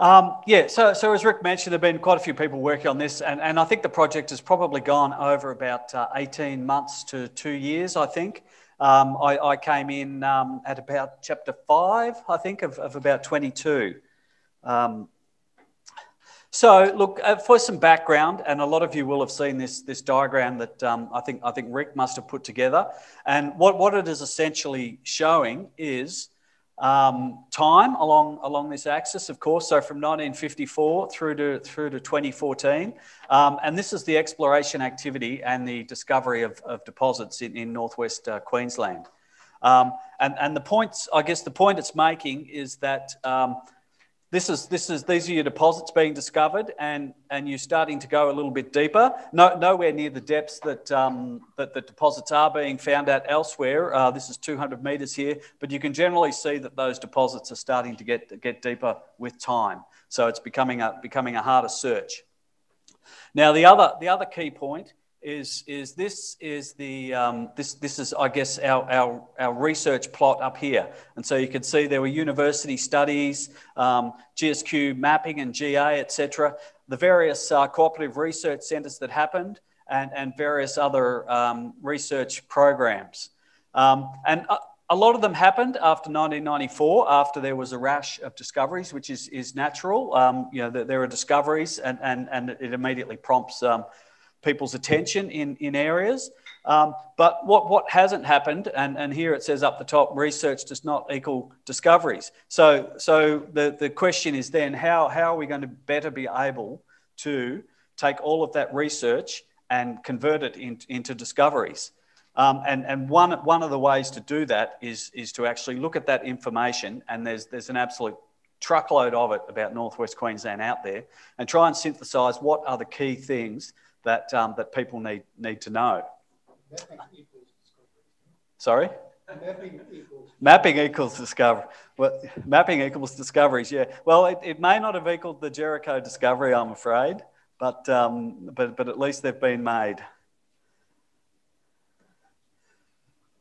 Um, yeah, so, so as Rick mentioned, there have been quite a few people working on this, and, and I think the project has probably gone over about uh, 18 months to two years, I think. Um, I, I, came in um, at about chapter five, I think, of, of about 22. Um, so, look, uh, for some background, and a lot of you will have seen this, this diagram that um, I, think, I think Rick must have put together. And what, what it is essentially showing is um, time along, along this axis, of course, so from 1954 through to, through to 2014. Um, and this is the exploration activity and the discovery of, of deposits in, in northwest uh, Queensland. Um, and, and the points, I guess the point it's making is that um, this is, this is, these are your deposits being discovered, and, and you're starting to go a little bit deeper. No, nowhere near the depths that, um, that the deposits are being found at elsewhere. Uh, this is 200 metres here, but you can generally see that those deposits are starting to get, get deeper with time. So it's becoming a, becoming a harder search. Now, the other, the other key point is, is this is the um, this this is I guess our, our our research plot up here, and so you can see there were university studies, um, GSQ mapping and GA, etc. The various uh, cooperative research centres that happened, and and various other um, research programs, um, and. Uh, a lot of them happened after 1994, after there was a rash of discoveries, which is, is natural. Um, you know, there are discoveries, and, and, and it immediately prompts um, people's attention in, in areas. Um, but what, what hasn't happened, and, and here it says up the top, research does not equal discoveries. So, so the, the question is then how, how are we going to better be able to take all of that research and convert it in, into discoveries? Um, and and one, one of the ways to do that is, is to actually look at that information, and there's, there's an absolute truckload of it about Northwest Queensland out there, and try and synthesise what are the key things that, um, that people need, need to know. Sorry? Mapping equals. Mapping equals discovery. Well, mapping equals discoveries, yeah. Well, it, it may not have equaled the Jericho discovery, I'm afraid, but, um, but, but at least they've been made.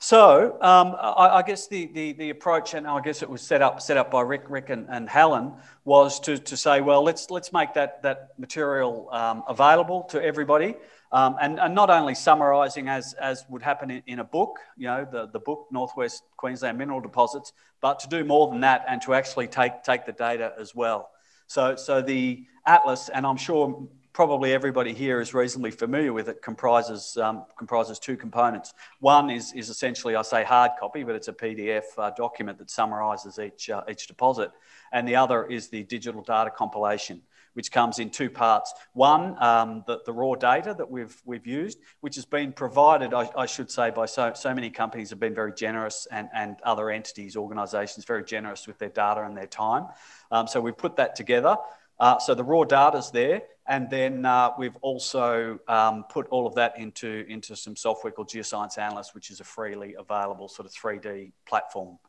So um, I, I, guess the, the, the, approach, and I guess it was set up set up by Rick, Rick and, and Helen, was to, to say, well, let's let's make that that material um, available to everybody, um, and, and not only summarising as as would happen in, in, a book, you know, the, the book Northwest Queensland Mineral Deposits, but to do more than that and to actually take take the data as well. So so the atlas, and I'm sure probably everybody here is reasonably familiar with it, comprises, um, comprises two components. One is, is essentially, I say hard copy, but it's a PDF uh, document that summarises each, uh, each deposit. And the other is the digital data compilation, which comes in two parts. One, um, the, the raw data that we've, we've used, which has been provided, I, I, should say, by so, so many companies have been very generous and, and other entities, organisations, very generous with their data and their time. Um, so we've put that together. Uh, so the raw data is there. And then uh, we've also um, put all of that into, into some software called Geoscience Analyst, which is a freely available sort of 3D platform.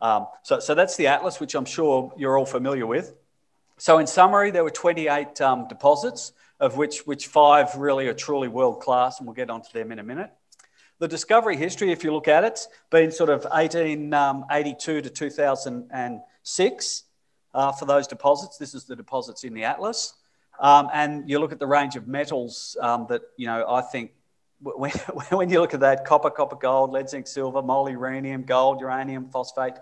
Um, so, so that's the Atlas, which I'm sure you're all familiar with. So in summary, there were 28 um, deposits, of which, which five really are truly world class, and we'll get onto them in a minute. The discovery history, if you look at it, been sort of 1882 um, to 2006 uh, for those deposits. This is the deposits in the Atlas. Um, and you look at the range of metals um, that, you know, I think when, when, you look at that copper, copper, gold, lead, zinc, silver, molybdenum, gold, uranium, phosphate,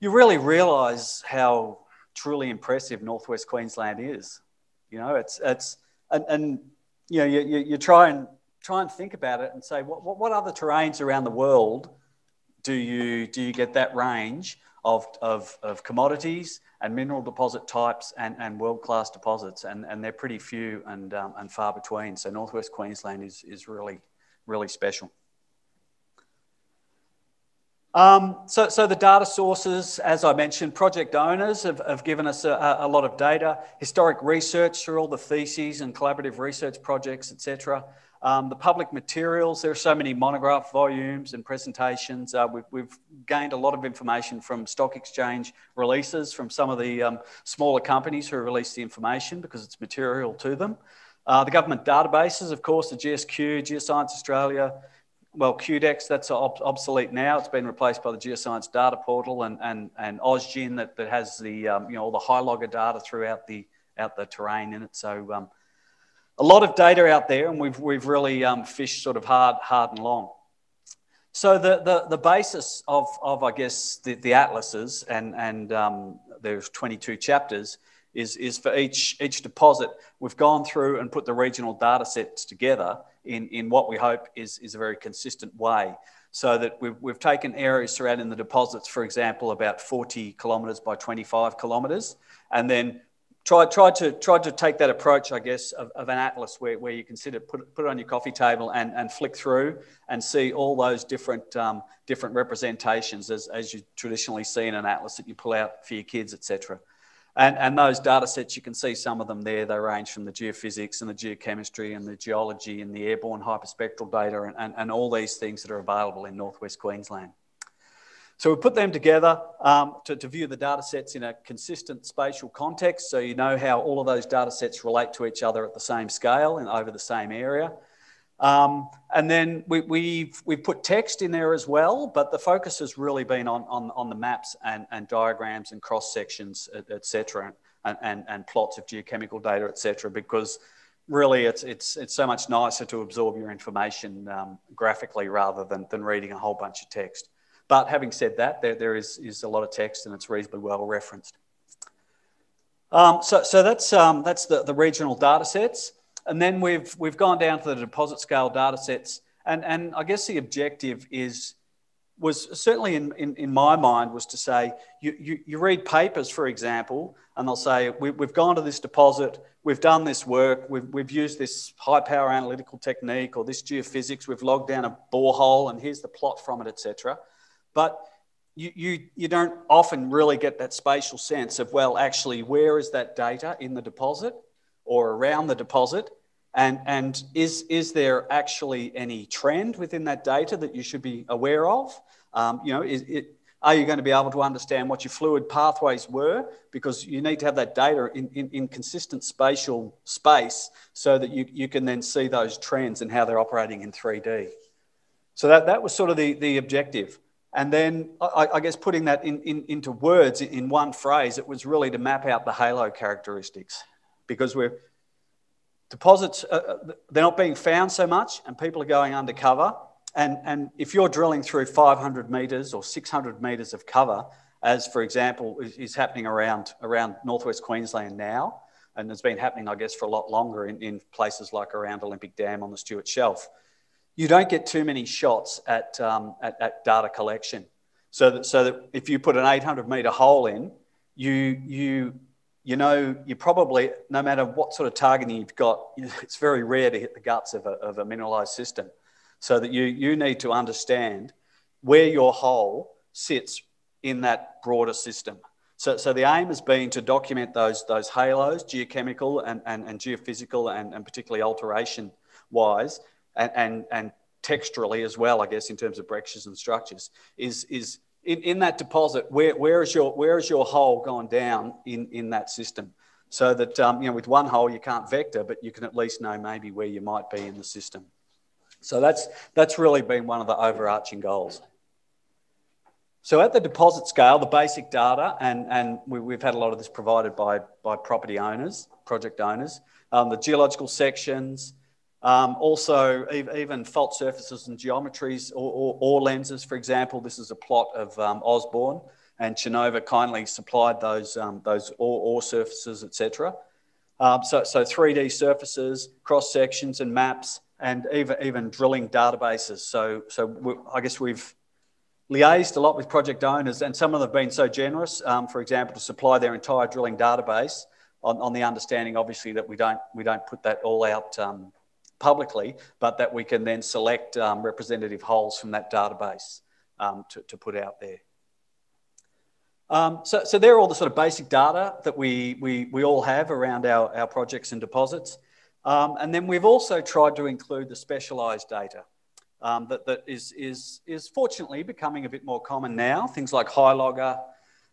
you really realize how truly impressive Northwest Queensland is. You know, it's, it's and, and you know, you, you, you, try and try and think about it and say, what, what, what other terrains around the world do you, do you get that range of, of, of commodities and mineral deposit types and, and world-class deposits, and, and they're pretty few and, um, and far between. So Northwest Queensland is, is really, really special. Um, so, so the data sources, as I mentioned, project owners have, have given us a, a lot of data, historic research through all the theses and collaborative research projects, etc. Um, the public materials, there are so many monograph volumes and presentations. Uh, we've, we've, gained a lot of information from stock exchange releases from some of the um, smaller companies who release the information because it's material to them. Uh, the government databases, of course, the GSQ, Geoscience Australia, well, QDEX, that's ob- obsolete now. It's been replaced by the Geoscience Data Portal and, and, and AusGIN that, that has the, um, you know, all the HyLogger data throughout the, out the terrain in it. So um, a lot of data out there and we've, we've really um, fished sort of hard, hard and long. So the, the, the basis of, of, I guess, the, the atlases, and, and um, there's 22 chapters, is, is for each, each deposit, we've gone through and put the regional data sets together in, in what we hope is, is a very consistent way. So that we've, we've taken areas surrounding the deposits, for example, about 40 kilometres by 25 kilometres, and then tried, tried, to, tried to take that approach, I guess, of, of an atlas where, where you it, put, it, put it on your coffee table and, and flick through and see all those different, um, different representations as, as you traditionally see in an atlas that you pull out for your kids, etc. And, and those data sets, you can see some of them there. They range from the geophysics and the geochemistry and the geology and the airborne hyperspectral data and, and, and all these things that are available in northwest Queensland. So we put them together um, to, to, view the data sets in a consistent spatial context so you know how all of those data sets relate to each other at the same scale and over the same area. Um, and then we, have we've, we've put text in there as well, but the focus has really been on, on, on the maps and, and diagrams and cross sections, etc., and, and, and plots of geochemical data, etc., because really it's, it's, it's so much nicer to absorb your information um, graphically rather than, than reading a whole bunch of text. But having said that, there, there is, is a lot of text and it's reasonably well referenced. Um, so, so that's, um, that's the, the regional data sets. And then we've, we've gone down to the deposit scale data sets. And, and I guess the objective is, was certainly in, in, in my mind was to say, you, you, you read papers, for example, and they'll say, we, we've gone to this deposit, we've done this work, we've, we've used this high power analytical technique or this geophysics, we've logged down a borehole and here's the plot from it, etc. But you, you, you don't often really get that spatial sense of, well, actually, where is that data in the deposit? or around the deposit? And, and is, is there actually any trend within that data that you should be aware of? Um, you know, is, it, are you going to be able to understand what your fluid pathways were? Because you need to have that data in, in, in consistent spatial space so that you, you can then see those trends and how they're operating in 3D. So that, that was sort of the, the objective. And then I, I guess putting that in, in, into words in one phrase, it was really to map out the halo characteristics. Because we're deposits uh, uh, they're not being found so much and people are going undercover. And, and if you're drilling through 500 metres or 600 metres of cover as for example is, is, happening around, around northwest queensland now and it's been happening i guess for a lot longer in, in places like around olympic dam on the stuart shelf you don't get too many shots at, um, at, at data collection so that, so that if you put an 800 metre hole in you, you you know, you probably, no matter what sort of targeting you've got, it's very rare to hit the guts of a, of a mineralized system. So that you, you need to understand where your hole sits in that broader system. So, so the aim has been to document those, those halos, geochemical and, and, and geophysical and, and particularly alteration wise, and, and, and texturally as well, I guess, in terms of breccias and structures, is, is in, in that deposit, where, where, is your, where is your hole gone down in, in that system? So that, um, you know, with one hole you can't vector, but you can at least know maybe where you might be in the system. So that's, that's really been one of the overarching goals. So at the deposit scale, the basic data, and, and we, have had a lot of this provided by, by property owners, project owners, um, the geological sections, um, also, even fault surfaces and geometries or, or, or, lenses, for example, this is a plot of um, Osborne, and Chinova kindly supplied those, um, those ore, ore surfaces, etc. Um, so, so 3D surfaces, cross sections, and maps, and even, even drilling databases. So, so I guess we've liaised a lot with project owners, and some of them have been so generous, um, for example, to supply their entire drilling database on, on the understanding, obviously, that we don't, we don't put that all out um, publicly, but that we can then select um, representative holes from that database um, to, to put out there. Um, so, so they're all the sort of basic data that we, we, we all have around our, our projects and deposits. Um, and then we've also tried to include the specialised data um, that, that is, is, is fortunately becoming a bit more common now. Things like HyLogger,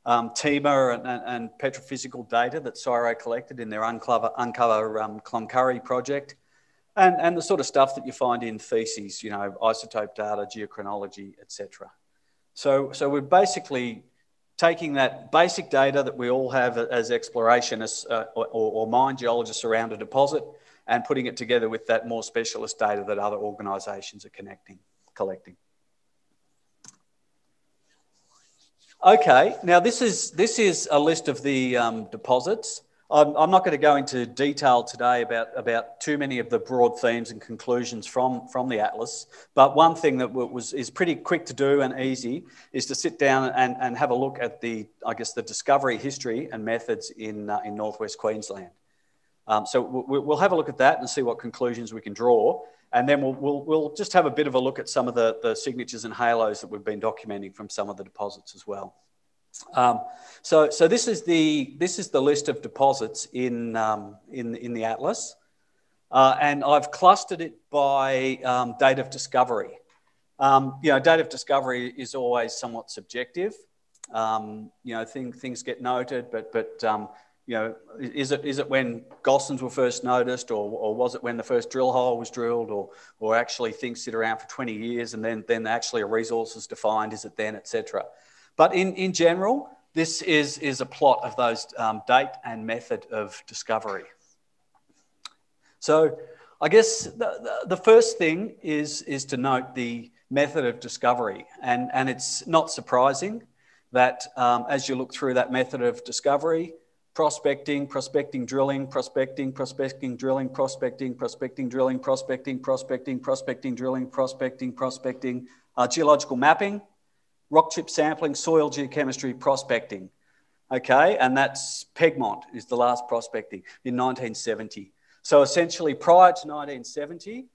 um, TIMA and, and, and, petrophysical data that CSIRO collected in their Uncover, Uncover um, Cloncurry project. And, and the sort of stuff that you find in theses, you know, isotope data, geochronology, etc. So, so we're basically taking that basic data that we all have as explorationists uh, or, or mine geologists around a deposit and putting it together with that more specialist data that other organisations are connecting, collecting. Okay, now this is, this is a list of the um, deposits. I'm, I'm, not going to go into detail today about, about too many of the broad themes and conclusions from, from the Atlas, but one thing that was, is pretty quick to do and easy is to sit down and, and have a look at the, I guess, the discovery history and methods in, uh, in northwest Queensland. Um, so we'll have a look at that and see what conclusions we can draw. And then we'll, we'll, we'll just have a bit of a look at some of the, the signatures and halos that we've been documenting from some of the deposits as well. Um, so, so this is the this is the list of deposits in um, in in the atlas, uh, and I've clustered it by um, date of discovery. Um, you know, date of discovery is always somewhat subjective. Um, you know, thing, things get noted, but but um, you know, is it is it when Gossans were first noticed, or, or was it when the first drill hole was drilled, or or actually things sit around for 20 years and then then actually a resource is defined? Is it then, etc. But in in general, this is is a plot of those um, date and method of discovery. So, I guess the, the, first thing is is to note the method of discovery, and and it's not surprising that um, as you look through that method of discovery prospecting, prospecting, drilling, prospecting, prospecting, drilling, prospecting, prospecting, drilling, prospecting, prospecting, prospecting, drilling, prospecting, prospecting, uh, geological mapping, rock chip sampling, soil geochemistry, prospecting. Okay, and that's Pegmont is the last prospecting in 1970. So essentially, prior to 1970,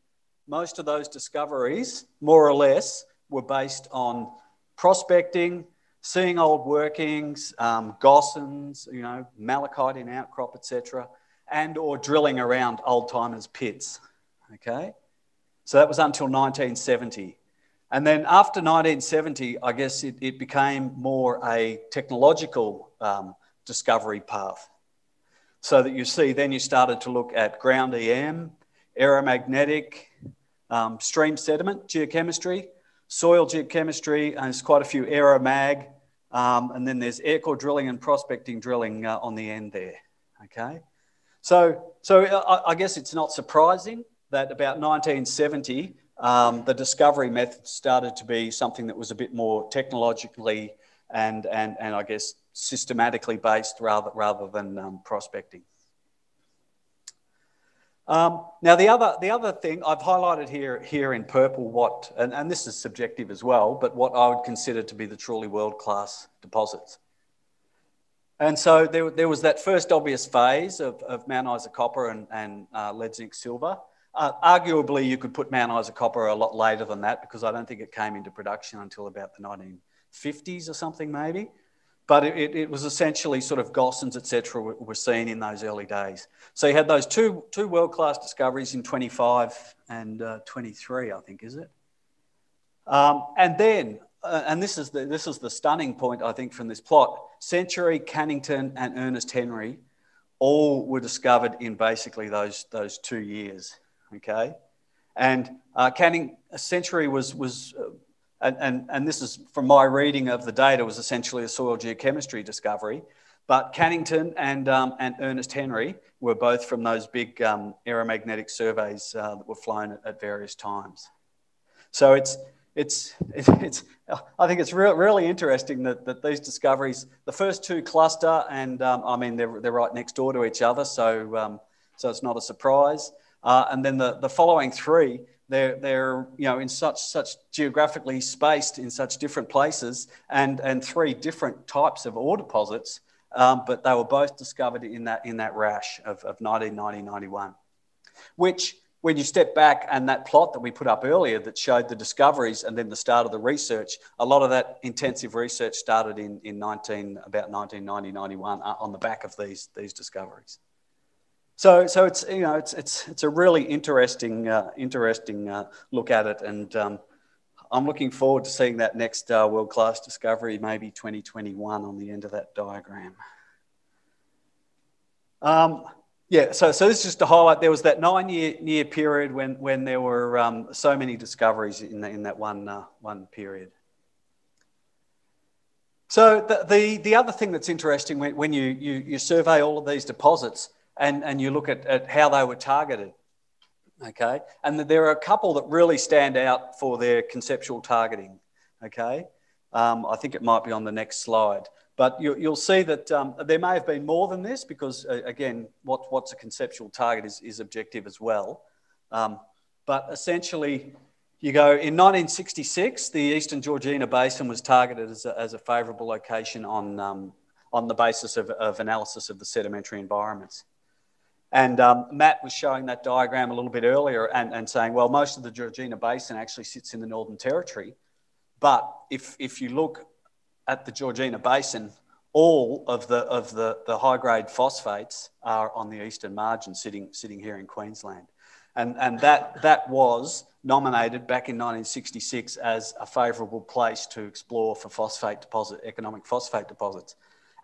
most of those discoveries, more or less, were based on prospecting, seeing old workings, um, gossans, you know, malachite in outcrop, etc., and or drilling around old timers' pits. Okay, so that was until 1970. And then after 1970, I guess it, it became more a technological um, discovery path. So that you see, then you started to look at ground EM, aeromagnetic, um, stream sediment geochemistry, soil geochemistry, and there's quite a few aeromag, um, and then there's air core drilling and prospecting drilling uh, on the end there. Okay, so so uh, I, I, guess it's not surprising that about 1970 um, the discovery method started to be something that was a bit more technologically and and and I guess systematically based rather rather than um, prospecting. Um, now, the other, the other thing I've highlighted here, here in purple, what, and, and this is subjective as well, but what I would consider to be the truly world class deposits. And so there, there was that first obvious phase of, of Mount Isa copper and, and uh, lead zinc silver. Uh, arguably, you could put Mount Isa copper a lot later than that because I don't think it came into production until about the 1950s or something, maybe but it, it, was essentially sort of Gossans, etc., were, were seen in those early days. So you had those two, two world class discoveries in 25 and uh, 23, I think, is it? Um, and then, uh, and this is, the, this is the stunning point, I think, from this plot Century, Cannington, and Ernest Henry all were discovered in basically those, those two years. Okay. And uh, Canning, Century was, was uh, and, and, and this is from my reading of the data, was essentially a soil geochemistry discovery. But Cannington and, um, and Ernest Henry were both from those big um, aeromagnetic surveys uh, that were flown at, at, various times. So it's, it's, it's, it's I think it's re- really interesting that, that these discoveries, the first two cluster, and um, I mean, they're, they're right next door to each other, so, um, so it's not a surprise. Uh, and then the, the following three, they're, they're you know, in such, such geographically spaced in such different places and, and three different types of ore deposits, um, but they were both discovered in that, in that rash of, of 1990-91, which when you step back and that plot that we put up earlier that showed the discoveries and then the start of the research, a lot of that intensive research started in, in 19, about 1990, 91 uh, on the back of these, these discoveries. So, so it's you know it's it's it's a really interesting uh, interesting uh, look at it, and um, I'm looking forward to seeing that next uh, world class discovery, maybe 2021, on the end of that diagram. Um, Yeah, so, so this is just to highlight there was that nine year, year period when, when there were um, so many discoveries in, the, in that one, uh, one period. So the, the, the, other thing that's interesting when, when you, you, you survey all of these deposits and, and you look at, at how they were targeted, okay, and there are a couple that really stand out for their conceptual targeting, okay. Um, I think it might be on the next slide. But you, will see that um, there may have been more than this because, uh, again, what, what's a conceptual target is, is objective as well. Um, but essentially, you go in 1966, the Eastern Georgina Basin was targeted as a, as a favourable location on, um, on the basis of, of, analysis of the sedimentary environments. And um, Matt was showing that diagram a little bit earlier and, and saying, well, most of the Georgina Basin actually sits in the Northern Territory. But if, if you look at the Georgina Basin, all of the, of the, the high grade phosphates are on the eastern margin, sitting, sitting here in Queensland. And, and that, that was nominated back in 1966 as a favourable place to explore for phosphate deposit, economic phosphate deposits.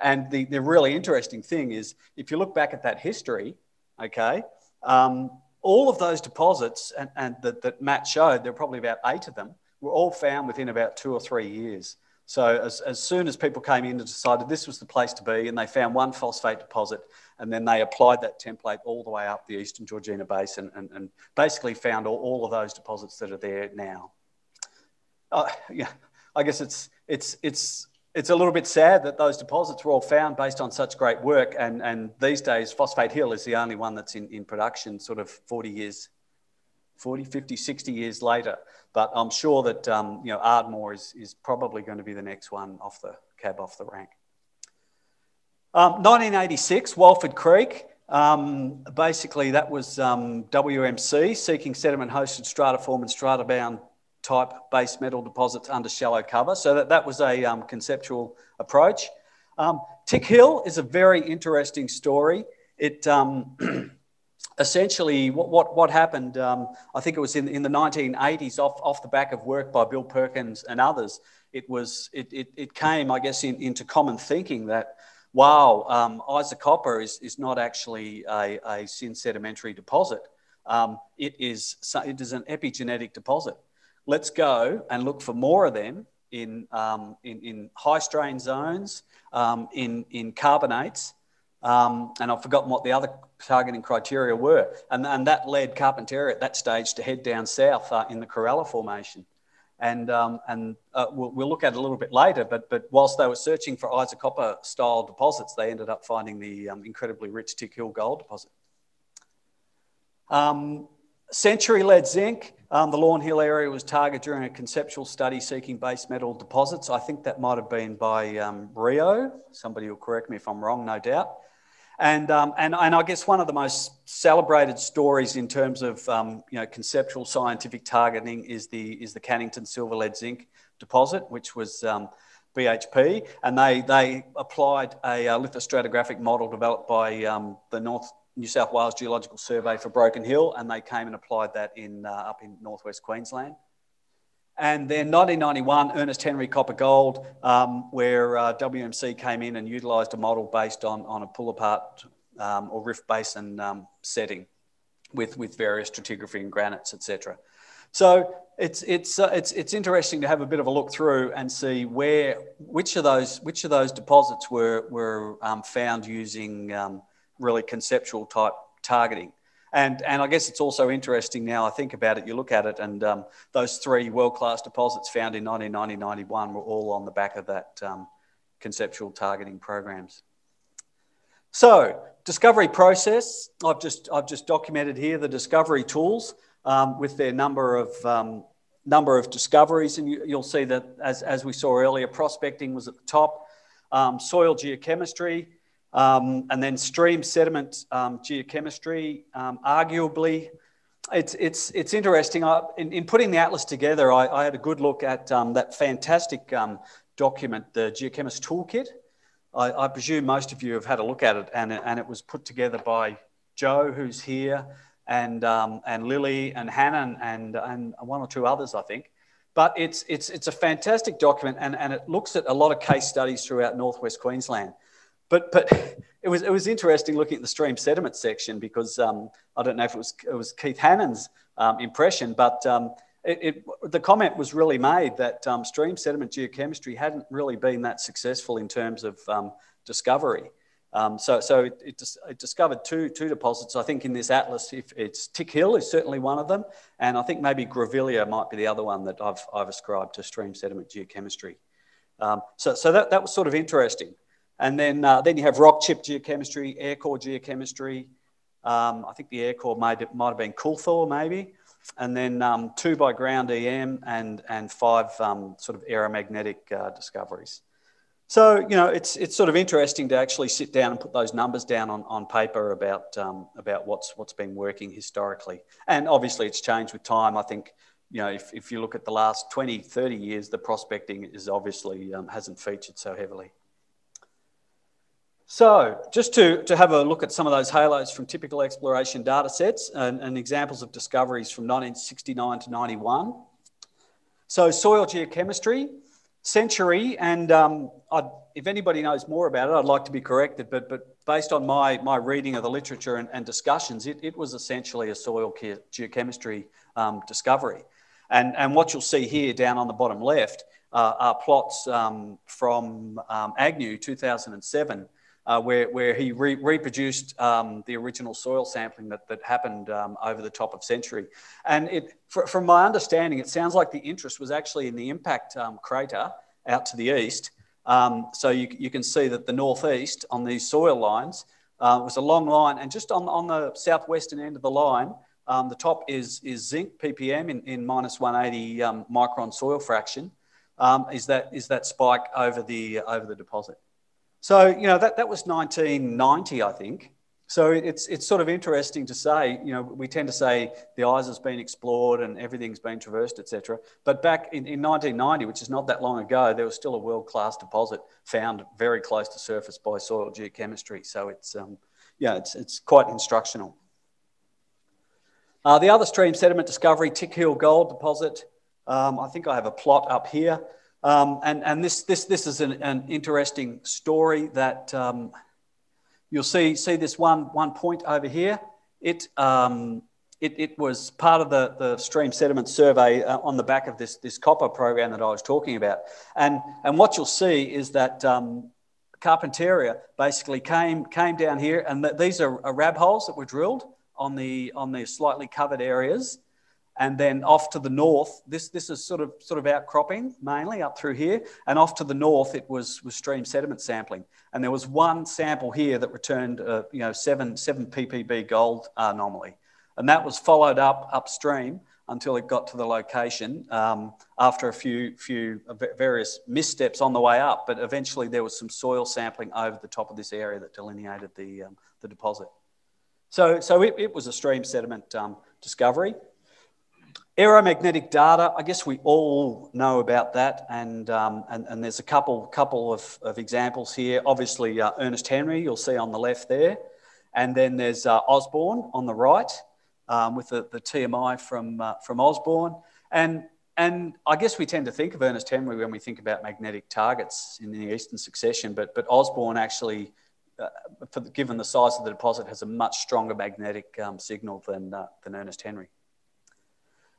And the, the really interesting thing is, if you look back at that history, okay, um, all of those deposits and, and that, that Matt showed, there were probably about eight of them, were all found within about two or three years. So as, as soon as people came in and decided this was the place to be, and they found one phosphate deposit, and then they applied that template all the way up the Eastern Georgina Basin and, and basically found all, all of those deposits that are there now. Uh, yeah, I guess it's, it's, it's, it's a little bit sad that those deposits were all found based on such great work, and, and these days Phosphate Hill is the only one that's in, in production sort of 40 years 40, 50, 60 years later. But I'm sure that um, you know, Ardmore is, is probably going to be the next one off the cab off the rank. Um, 1986, Walford Creek. Um, basically, that was um, WMC seeking sediment hosted stratiform and stratabound type base metal deposits under shallow cover. So that, that was a um, conceptual approach. Um, Tick Hill is a very interesting story. It essentially what, what, what happened, um, I think it was in, in the 1980s, off, off the back of work by Bill Perkins and others, it, was, it, it, it came, I guess, in, into common thinking that, wow, um, Isa copper is, is not actually a, a syn sedimentary deposit. Um, it, is, it is an epigenetic deposit. Let's go and look for more of them in, um, in, in high strain zones, um, in, in carbonates, um, and I've forgotten what the other targeting criteria were. And, and that led Carpentaria at that stage to head down south uh, in the Corella Formation. And, um, and uh, we'll, we'll, look at it a little bit later, but, but whilst they were searching for Isa copper style deposits, they ended up finding the um, incredibly rich Tick Hill gold deposit. Um, century lead zinc, um, the Lawn Hill area was targeted during a conceptual study seeking base metal deposits. I think that might have been by um, Rio. Somebody will correct me if I'm wrong, no doubt. And, um, and, and I guess one of the most celebrated stories in terms of um, you know, conceptual scientific targeting is the, is the Cannington silver lead zinc deposit, which was um, BHP. And they, they applied a, a lithostratigraphic model developed by um, the North New South Wales Geological Survey for Broken Hill, and they came and applied that in, uh, up in northwest Queensland. And then 1991, Ernest Henry Copper Gold, um, where uh, WMC came in and utilised a model based on, on a pull apart um, or rift basin um, setting with, with various stratigraphy and granites, etc. So it's, it's, uh, it's, it's interesting to have a bit of a look through and see where, which of those, which of those deposits were, were um, found using um, really conceptual type targeting. And, and I guess it's also interesting now I think about it, you look at it, and um, those three world class deposits found in 1990 91 were all on the back of that um, conceptual targeting programs. So, discovery process, I've just, I've just documented here the discovery tools um, with their number of, um, number of discoveries, and you, will see that as, as we saw earlier, prospecting was at the top, um, soil geochemistry, um, and then stream sediment um, geochemistry, um, arguably, it's, it's, it's interesting. I, in, in, putting the atlas together, I, I had a good look at um, that fantastic um, document, the Geochemist Toolkit. I, I, presume most of you have had a look at it, and, and it was put together by Joe, who's here, and, um, and Lily, and Hannah, and, and one or two others, I think. But it's, it's, it's a fantastic document, and, and it looks at a lot of case studies throughout northwest Queensland. But, but it was, it was interesting looking at the stream sediment section because um, I don't know if it was, it was Keith Hannon's um, impression, but um, it, it, the comment was really made that um, stream sediment geochemistry hadn't really been that successful in terms of um, discovery. Um, so so it, it, it, discovered two, two deposits. I think in this atlas, if it's Tick Hill is certainly one of them, and I think maybe Grevillea might be the other one that I've, I've ascribed to stream sediment geochemistry. So so that, that was sort of interesting. And then, uh, then you have rock chip geochemistry, air core geochemistry. Um, I think the air core might, might have been Coulthor maybe. And then um, two by ground EM and, and five um, sort of aeromagnetic uh, discoveries. So, you know, it's, it's sort of interesting to actually sit down and put those numbers down on, on paper about, um, about what's, what's been working historically. And obviously it's changed with time. I think, you know, if, if you look at the last 20, 30 years, the prospecting is obviously um, hasn't featured so heavily. So just to, to have a look at some of those halos from typical exploration data sets and, and examples of discoveries from 1969 to 91. So soil geochemistry, Century, and um, if anybody knows more about it, I'd like to be corrected, but, but based on my, my reading of the literature and, and discussions, it, it was essentially a soil geochemistry um, discovery. And, and what you'll see here down on the bottom left uh, are plots um, from um, Agnew 2007 uh, where, where he re- reproduced um, the original soil sampling that, that happened um, over the top of Century. And it, for, from my understanding, it sounds like the interest was actually in the impact um, crater out to the east. Um, so you, you can see that the northeast on these soil lines uh, was a long line, and just on, on the southwestern end of the line, um, the top is, is zinc ppm in, in minus 180 um, micron soil fraction. is, that, is that spike over the, over the deposit? So, you know, that, that was 1990, I think. So it's, it's sort of interesting to say, you know, we tend to say the Isa has been explored and everything's been traversed, etc. But back in, in 1990, which is not that long ago, there was still a world-class deposit found very close to surface by soil geochemistry. So it's, um, yeah, it's, it's quite instructional. Uh, the other stream sediment discovery, Tick Hill Gold Deposit. Um, I think I have a plot up here. Um, and and this, this, this is an, an interesting story that um, you'll see, see this one, one point over here. It, um, it, it, was part of the, the stream sediment survey uh, on the back of this, this copper program that I was talking about. And, and what you'll see is that um, Carpentaria basically came, came down here, and th these are, rab holes that were drilled on the, on the slightly covered areas. And then off to the north, this, this is sort of, sort of outcropping mainly up through here. And off to the north, it was, was stream sediment sampling. And there was one sample here that returned uh, you know, seven, seven ppb gold anomaly. And that was followed up upstream until it got to the location um, after a few, few various missteps on the way up. But eventually there was some soil sampling over the top of this area that delineated the, um, the deposit. So, so it, it was a stream sediment um, discovery. Aeromagnetic data, I guess we all know about that, and, um, and, and, there's a couple, couple of, of examples here. Obviously, uh, Ernest Henry, you'll see on the left there, and then there's uh, Osborne on the right um, with the, the TMI from, uh, from Osborne. And, and I guess we tend to think of Ernest Henry when we think about magnetic targets in the Eastern Succession, but, but Osborne actually, uh, the, given the size of the deposit, has a much stronger magnetic um, signal than, uh, than Ernest Henry.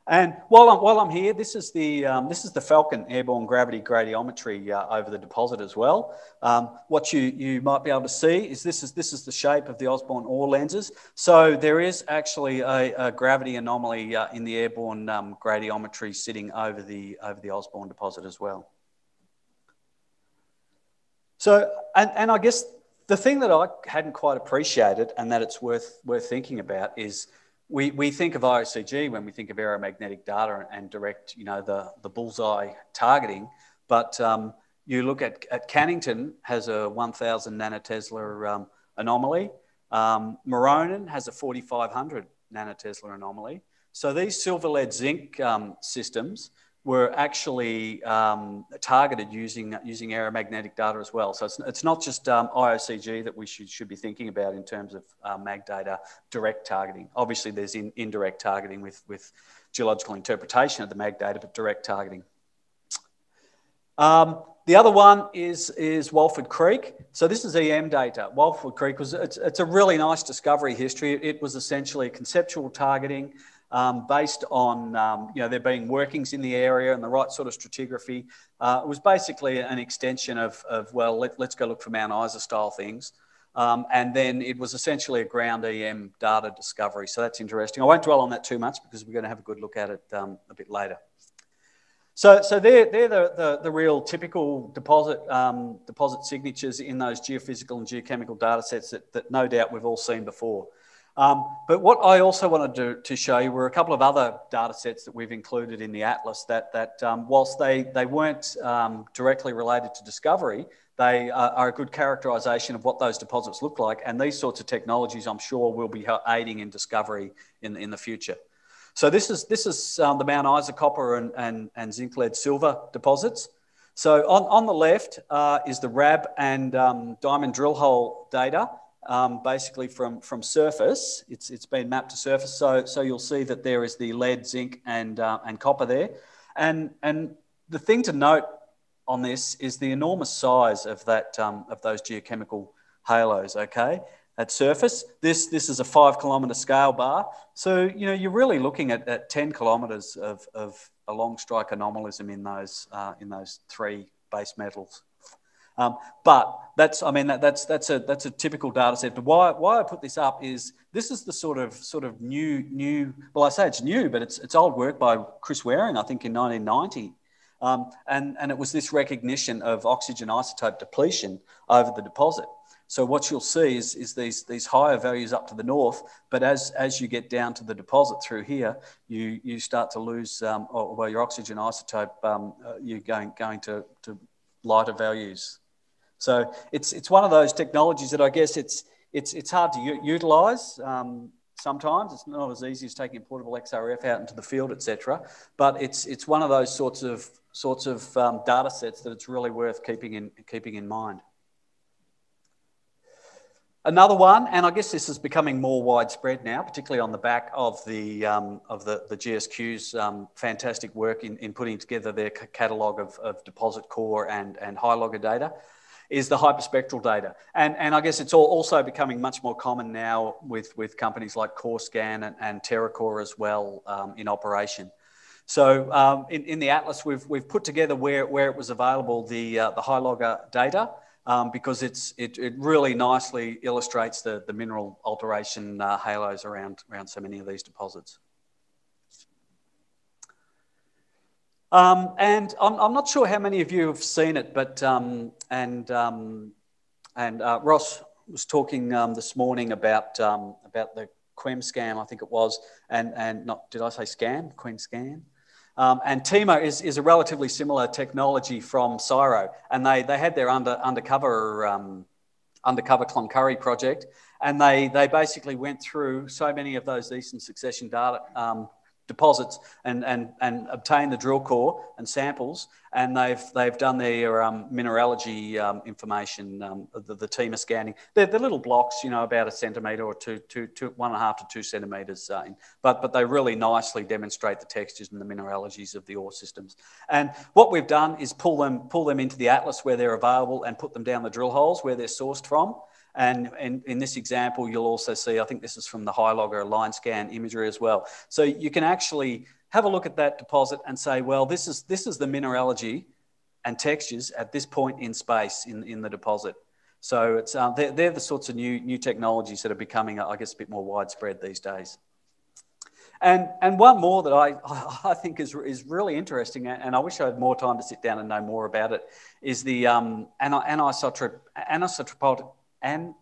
And while I'm, while I'm here, this is the, um, this is the Falcon airborne gravity gradiometry uh, over the deposit as well. Um, what you, you might be able to see is this, is this is the shape of the Osborne Ore lenses. So there is actually a, a gravity anomaly uh, in the airborne um, gradiometry sitting over the, over the Osborne deposit as well. So, and, and I guess the thing that I hadn't quite appreciated and that it's worth, worth thinking about is we, we think of IOCG when we think of aeromagnetic data and direct, you know, the, the bullseye targeting, but um, you look at, at Cannington has a 1000 nanotesla um, anomaly. Um, Maronan has a 4500 nanotesla anomaly. So these silver lead zinc um, systems were actually um, targeted using, using aeromagnetic data as well. So it's, it's not just um, IOCG that we should, should be thinking about in terms of uh, mag data direct targeting. Obviously, there's in, indirect targeting with, with geological interpretation of the mag data, but direct targeting. Um, the other one is, is Walford Creek. So this is EM data. Walford Creek was it's, it's a really nice discovery history. It was essentially conceptual targeting um, based on um, you know there being workings in the area and the right sort of stratigraphy. Uh, it was basically an extension of, of well, let, us go look for Mount Isa style things. Um, and then it was essentially a ground EM data discovery. So that's interesting. I won't dwell on that too much because we're going to have a good look at it um, a bit later. So, so they're, they're the, the, the real typical deposit, um, deposit signatures in those geophysical and geochemical data sets that, that no doubt we've all seen before. Um, but what I also wanted to, to, show you were a couple of other data sets that we've included in the atlas that, that um, whilst they, they weren't um, directly related to discovery, they uh, are a good characterisation of what those deposits look like. And these sorts of technologies, I'm sure, will be aiding in discovery in, in the future. So this is, this is um, the Mount Isa copper and, and, and zinc lead silver deposits. So on, on the left uh, is the RAB and um, diamond drill hole data, um, basically from, from surface. It's, it's been mapped to surface. So, so you'll see that there is the lead, zinc, and, uh, and copper there. And, and the thing to note on this is the enormous size of, that, um, of those geochemical halos, okay? at surface. This, this is a five kilometre scale bar. So, you know, you're really looking at, at 10 kilometres of, of a long strike anomalism in those, uh, in those three base metals. Um, but that's, I mean, that, that's, that's, a, that's a typical data set. But why, why I put this up is this is the sort of, sort of new, new, well, I say it's new, but it's, it's old work by Chris Waring, I think in 1990. Um, and, and it was this recognition of oxygen isotope depletion over the deposit. So what you'll see is, is these, these higher values up to the north, but as, as you get down to the deposit through here, you, you start to lose, um, or, well, your oxygen isotope, um, uh, you're going, going to, to lighter values. So it's, it's one of those technologies that I guess it's, it's, it's hard to u- utilize. Um, sometimes it's not as easy as taking a portable XRF out into the field, etc. But it's, it's one of those sorts of, sorts of um, data sets that it's really worth keeping in, keeping in mind. Another one, and I guess this is becoming more widespread now, particularly on the back of the, um, of the, the GSQ's um, fantastic work in, in putting together their catalogue of, of deposit core and, and HyLogger data, is the hyperspectral data. And, and I guess it's all also becoming much more common now with, with companies like CoreScan and, and TerraCore as well um, in operation. So um, in, in the Atlas, we've, we've put together where, where it was available the, uh, the HyLogger data um, because it's, it, it really nicely illustrates the, the mineral alteration uh, halos around, around so many of these deposits. Um, and I'm, I'm, not sure how many of you have seen it, but um, and um, and uh, Ross was talking um, this morning about um, about the QEMSCAN, I think it was, and and not did I say scam? QEMSCAN. Um, and TIMA is, is a relatively similar technology from CSIRO, and they, they had their under, undercover, undercover Cloncurry project, and they, they basically went through so many of those eastern succession data deposits and, and, and obtain the drill core and samples. And they've, they've done their um, mineralogy um, information, um, the, the team are scanning. They're, they're, little blocks, you know, about a centimetre or two, two, two, one and a half to two centimetres. Uh, but, but they really nicely demonstrate the textures and the mineralogies of the ore systems. And what we've done is pull them, pull them into the atlas where they're available and put them down the drill holes where they're sourced from. And, in this example, you'll also see, I think this is from the HyLogger line scan imagery as well. So you can actually have a look at that deposit and say, well, this is, this is the mineralogy and textures at this point in space in, in the deposit. So it's, uh, they're, they're the sorts of new, new technologies that are becoming, I guess, a bit more widespread these days. And, and one more that I, I think is, is really interesting, and I wish I had more time to sit down and know more about it, is the um, anisotropic, and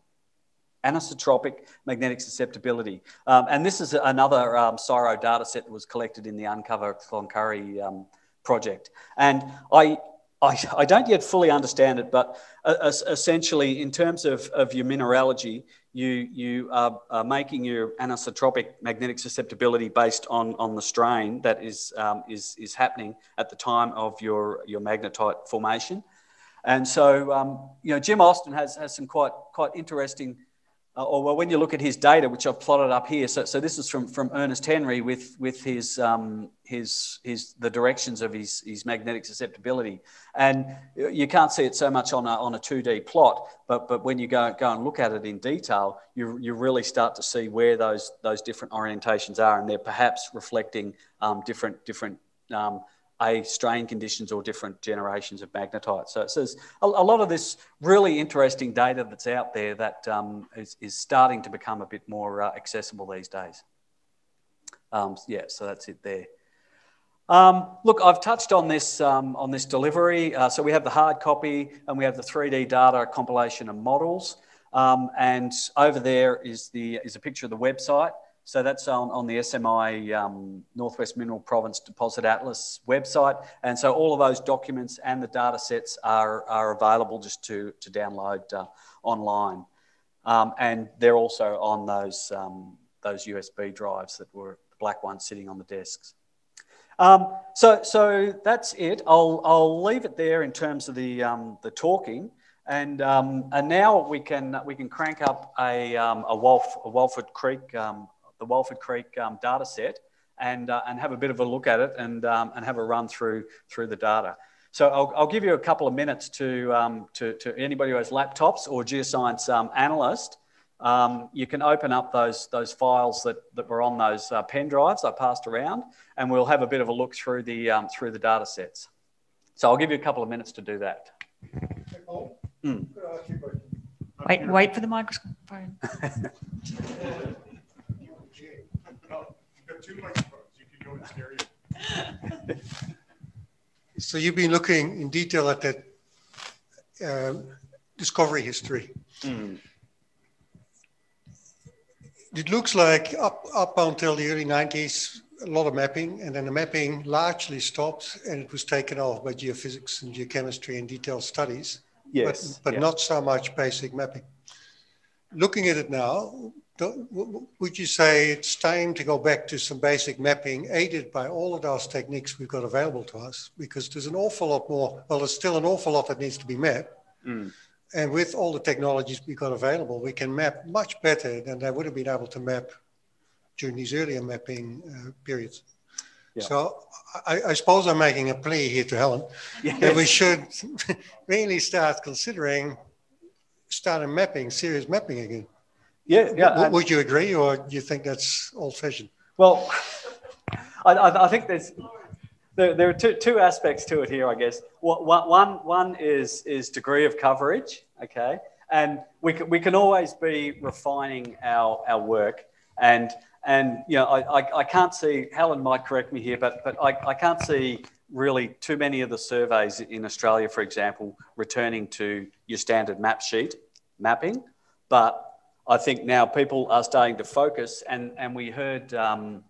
anisotropic magnetic susceptibility. Um, and this is another um, CSIRO data set that was collected in the Uncover Cloncurry um, project. And I, I, I, don't yet fully understand it, but uh, essentially, in terms of, of your mineralogy, you, you are, are, making your anisotropic magnetic susceptibility based on, on the strain that is, um, is, is happening at the time of your, your magnetite formation. And so, um, you know, Jim Austin has, has some quite, quite interesting uh, or well, when you look at his data, which I've plotted up here, so, so this is from, from Ernest Henry with, with his, um, his, his, the directions of his, his magnetic susceptibility. And you can't see it so much on a, on a 2D plot, but, but when you go, go and look at it in detail, you, you really start to see where those, those different orientations are, and they're perhaps reflecting um, different, different um, a strain conditions or different generations of magnetite. So, it says a, a, lot of this really interesting data that's out there that um, is, is starting to become a bit more uh, accessible these days. Um, yeah, so that's it there. Um, look, I've touched on this um, on this delivery. Uh, so we have the hard copy and we have the 3D data compilation and models. Um, and over there is the is a picture of the website. So that's on, on the SMI um, Northwest Mineral Province Deposit Atlas website. And so all of those documents and the data sets are, are available just to, to download uh, online. Um, and they're also on those, um, those USB drives that were the black ones sitting on the desks. Um, so, so that's it. I'll, I'll leave it there in terms of the, um, the talking. And, um, and now we can, we can crank up a, a, a Walford Creek the Walford Creek um, data set and, uh, and have a bit of a look at it and, um, and have a run through, through the data. So I'll, I'll give you a couple of minutes to, um, to, to, anybody who has laptops or geoscience um, analyst. Um, you can open up those, those files that, that were on those uh, pen drives I passed around, and we'll have a bit of a look through the, um, through the data sets. So I'll give you a couple of minutes to do that. Mm. Wait, wait for the microphone. two microphones. You can go in stereo. so you've been looking in detail at that um, discovery history. Mm. It looks like up, up until the early 90s, a lot of mapping, and then the mapping largely stopped and it was taken off by geophysics and geochemistry and detailed studies. Yes. But, but yeah. not so much basic mapping. Looking at it now, would you say it's time to go back to some basic mapping aided by all of those techniques we've got available to us? Because there's an awful lot more, well, there's still an awful lot that needs to be mapped. Mm. And with all the technologies we've got available, we can map much better than they would have been able to map during these earlier mapping uh, periods. Yeah. So I, I, suppose I'm making a plea here to Helen yes. that we should really start considering starting mapping, serious mapping again. Yeah, yeah. would you agree, or do you think that's old-fashioned? Well, I, I, think there's there, there are two, two aspects to it here, I guess. One, one is is degree of coverage, okay, and we can, we can always be refining our, our work, and and you know I, I, I can't see Helen might correct me here, but but I, I can't see really too many of the surveys in Australia, for example, returning to your standard map sheet mapping, but I think now people are starting to focus, and, and we heard um,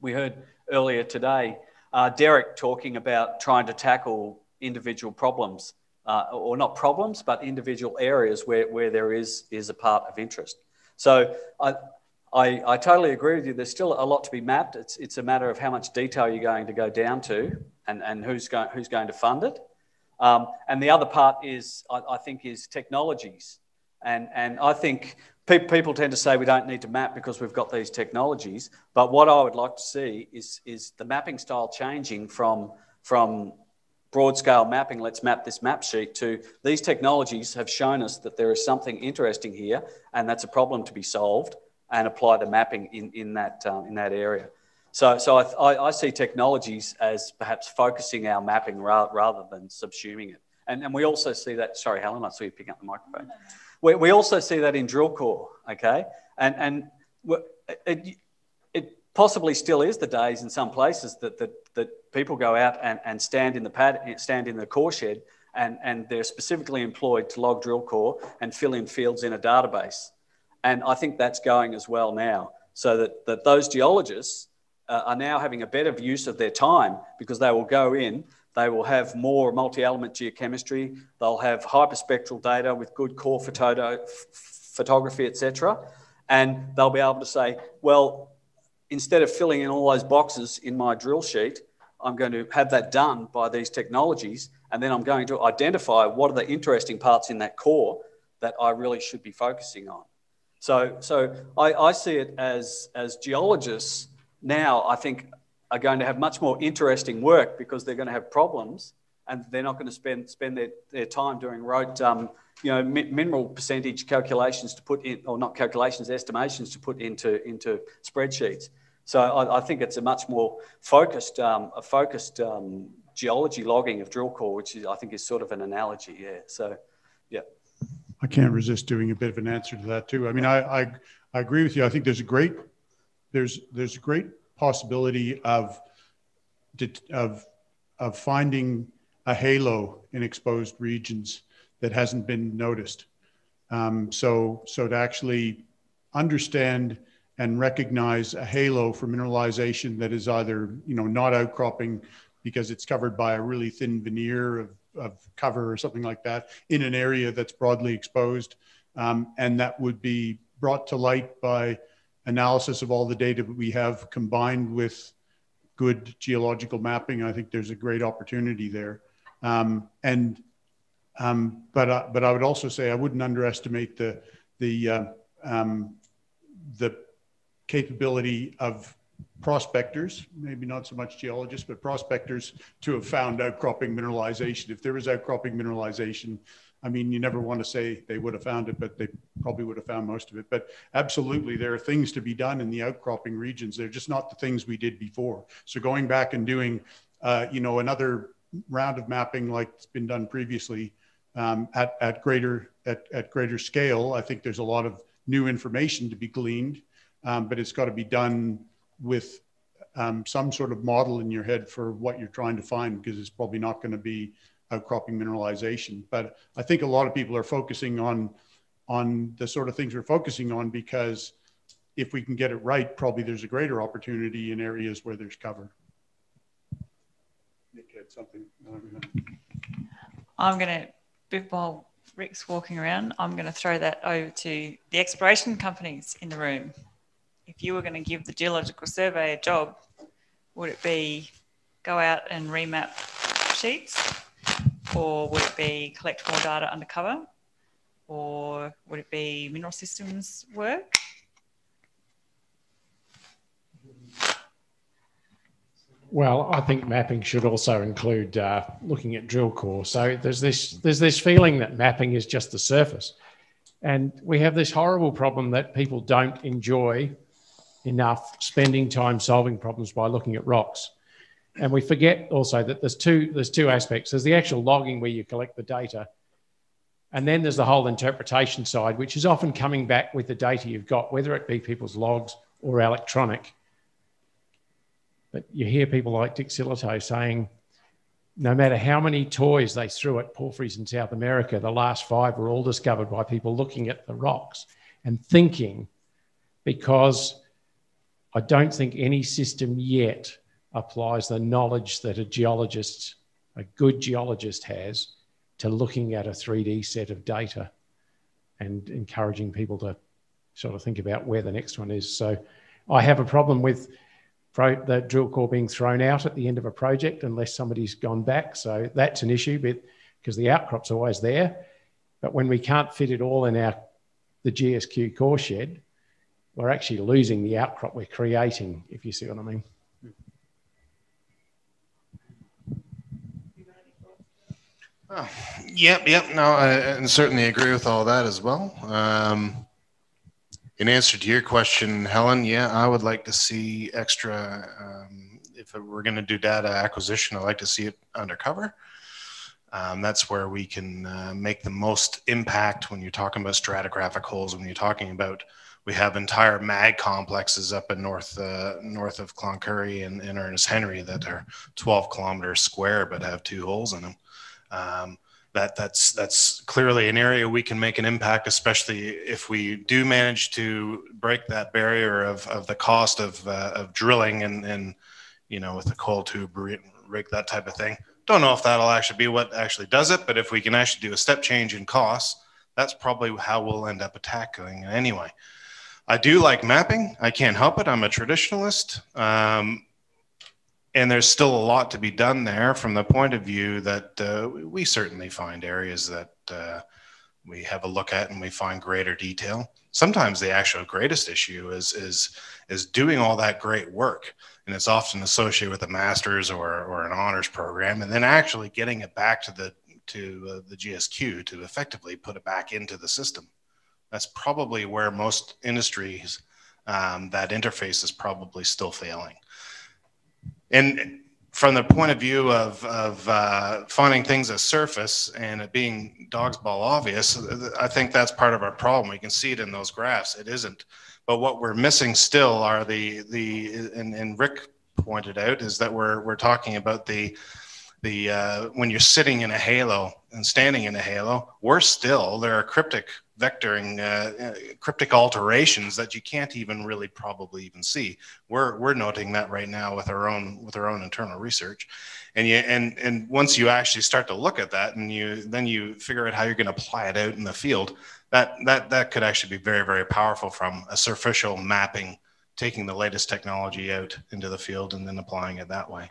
we heard earlier today uh, Derek talking about trying to tackle individual problems, uh, or not problems, but individual areas where, where there is is a part of interest. So I, I, I totally agree with you. There's still a lot to be mapped. It's it's a matter of how much detail you're going to go down to, and, and who's going who's going to fund it. Um, and the other part is I, I think is technologies. And, and I think pe- people tend to say we don't need to map because we've got these technologies. But what I would like to see is, is the mapping style changing from, from broad scale mapping, let's map this map sheet, to these technologies have shown us that there is something interesting here and that's a problem to be solved and apply the mapping in, in, that, um, in that area. So, so I, I, see technologies as perhaps focusing our mapping rather, rather than subsuming it. And, and we also see that, sorry, Helen, I saw you picking up the microphone. We, we also see that in drill core, okay? And, and it, it possibly still is the days in some places that, that, that people go out and, and stand in the pad, stand in the core shed and, and they're specifically employed to log drill core and fill in fields in a database. And I think that's going as well now. So that, that those geologists uh, are now having a better use of their time because they will go in they will have more multi-element geochemistry. They'll have hyperspectral data with good core photo, photography, etc. And they'll be able to say, well, instead of filling in all those boxes in my drill sheet, I'm going to have that done by these technologies. And then I'm going to identify what are the interesting parts in that core that I really should be focusing on. So, so I, I see it as, as geologists now, I think, are going to have much more interesting work because they're going to have problems and they're not going to spend, spend their, their time doing rote, um, you know, mi- mineral percentage calculations to put in, or not calculations, estimations to put into, into spreadsheets. So I, I think it's a much more focused, um, a focused um, geology logging of drill core, which is, I think is sort of an analogy. Yeah. So, yeah. I can't resist doing a bit of an answer to that too. I mean, I, I, I agree with you. I think there's a great, there's, there's a great possibility of, of, of finding a halo in exposed regions that hasn't been noticed. Um, so, so to actually understand and recognize a halo for mineralization that is either, you know, not outcropping because it's covered by a really thin veneer of, of cover or something like that in an area that's broadly exposed. Um, and that would be brought to light by analysis of all the data that we have combined with good geological mapping. I think there's a great opportunity there. Um, and um, but uh, but I would also say I wouldn't underestimate the the uh, um, the capability of prospectors, maybe not so much geologists, but prospectors to have found outcropping mineralization. If there is outcropping mineralization, I mean, you never want to say they would have found it, but they probably would have found most of it. But absolutely, there are things to be done in the outcropping regions. They're just not the things we did before. So going back and doing, uh, you know, another round of mapping like it's been done previously um, at, at greater at, at greater scale, I think there's a lot of new information to be gleaned, um, but it's got to be done with um, some sort of model in your head for what you're trying to find because it's probably not going to be outcropping mineralization. But I think a lot of people are focusing on on the sort of things we're focusing on because if we can get it right, probably there's a greater opportunity in areas where there's cover. Nick had something. I'm going to, while Rick's walking around, I'm going to throw that over to the exploration companies in the room. If you were going to give the Geological Survey a job, would it be go out and remap sheets? Or would it be collect more data undercover? Or would it be mineral systems work? Well, I think mapping should also include uh, looking at drill core. So there's this there's this feeling that mapping is just the surface, and we have this horrible problem that people don't enjoy enough spending time solving problems by looking at rocks. And we forget also that there's two there's two aspects. There's the actual logging where you collect the data, and then there's the whole interpretation side, which is often coming back with the data you've got, whether it be people's logs or electronic but you hear people like Dick Sillitoe saying, no matter how many toys they threw at porphyries in South America, the last five were all discovered by people looking at the rocks and thinking, because I don't think any system yet applies the knowledge that a geologist, a good geologist has, to looking at a 3D set of data and encouraging people to sort of think about where the next one is. So I have a problem with the drill core being thrown out at the end of a project unless somebody's gone back. So that's an issue because the outcrop's always there. But when we can't fit it all in our the GSQ core shed, we're actually losing the outcrop we're creating, if you see what I mean. Oh, yep, yep. No, I, I certainly agree with all that as well. Um, in answer to your question, Helen, yeah, I would like to see extra. Um, if we're going to do data acquisition, I'd like to see it undercover. Um, that's where we can uh, make the most impact when you're talking about stratigraphic holes. When you're talking about, we have entire mag complexes up in north uh, north of Cloncurry and, and Ernest Henry that are 12 kilometers square but have two holes in them. Um, that that's that's clearly an area we can make an impact, especially if we do manage to break that barrier of, of the cost of, uh, of drilling and, and you know with the coil tube rig that type of thing. Don't know if that'll actually be what actually does it, but if we can actually do a step change in costs, that's probably how we'll end up attacking it anyway. I do like mapping. I can't help it. I'm a traditionalist. Um, and there's still a lot to be done there from the point of view that uh, we certainly find areas that uh, we have a look at and we find greater detail. Sometimes the actual greatest issue is is is doing all that great work, and it's often associated with a master's or, or an honors program, and then actually getting it back to the to uh, the GSQ to effectively put it back into the system. That's probably where most industries um, that interface is probably still failing. And from the point of view of, of uh, finding things at surface and it being dog's ball obvious, I think that's part of our problem. We can see it in those graphs. It isn't. But what we're missing still are the, the and, and Rick pointed out, is that we're, we're talking about the, the uh, when you're sitting in a halo and standing in a halo, worse still, there are cryptic vectoring uh, uh, cryptic alterations that you can't even really probably even see. We're we're noting that right now with our own with our own internal research, and you and and once you actually start to look at that and you then you figure out how you're going to apply it out in the field, that that that could actually be very very powerful from a superficial mapping, taking the latest technology out into the field and then applying it that way.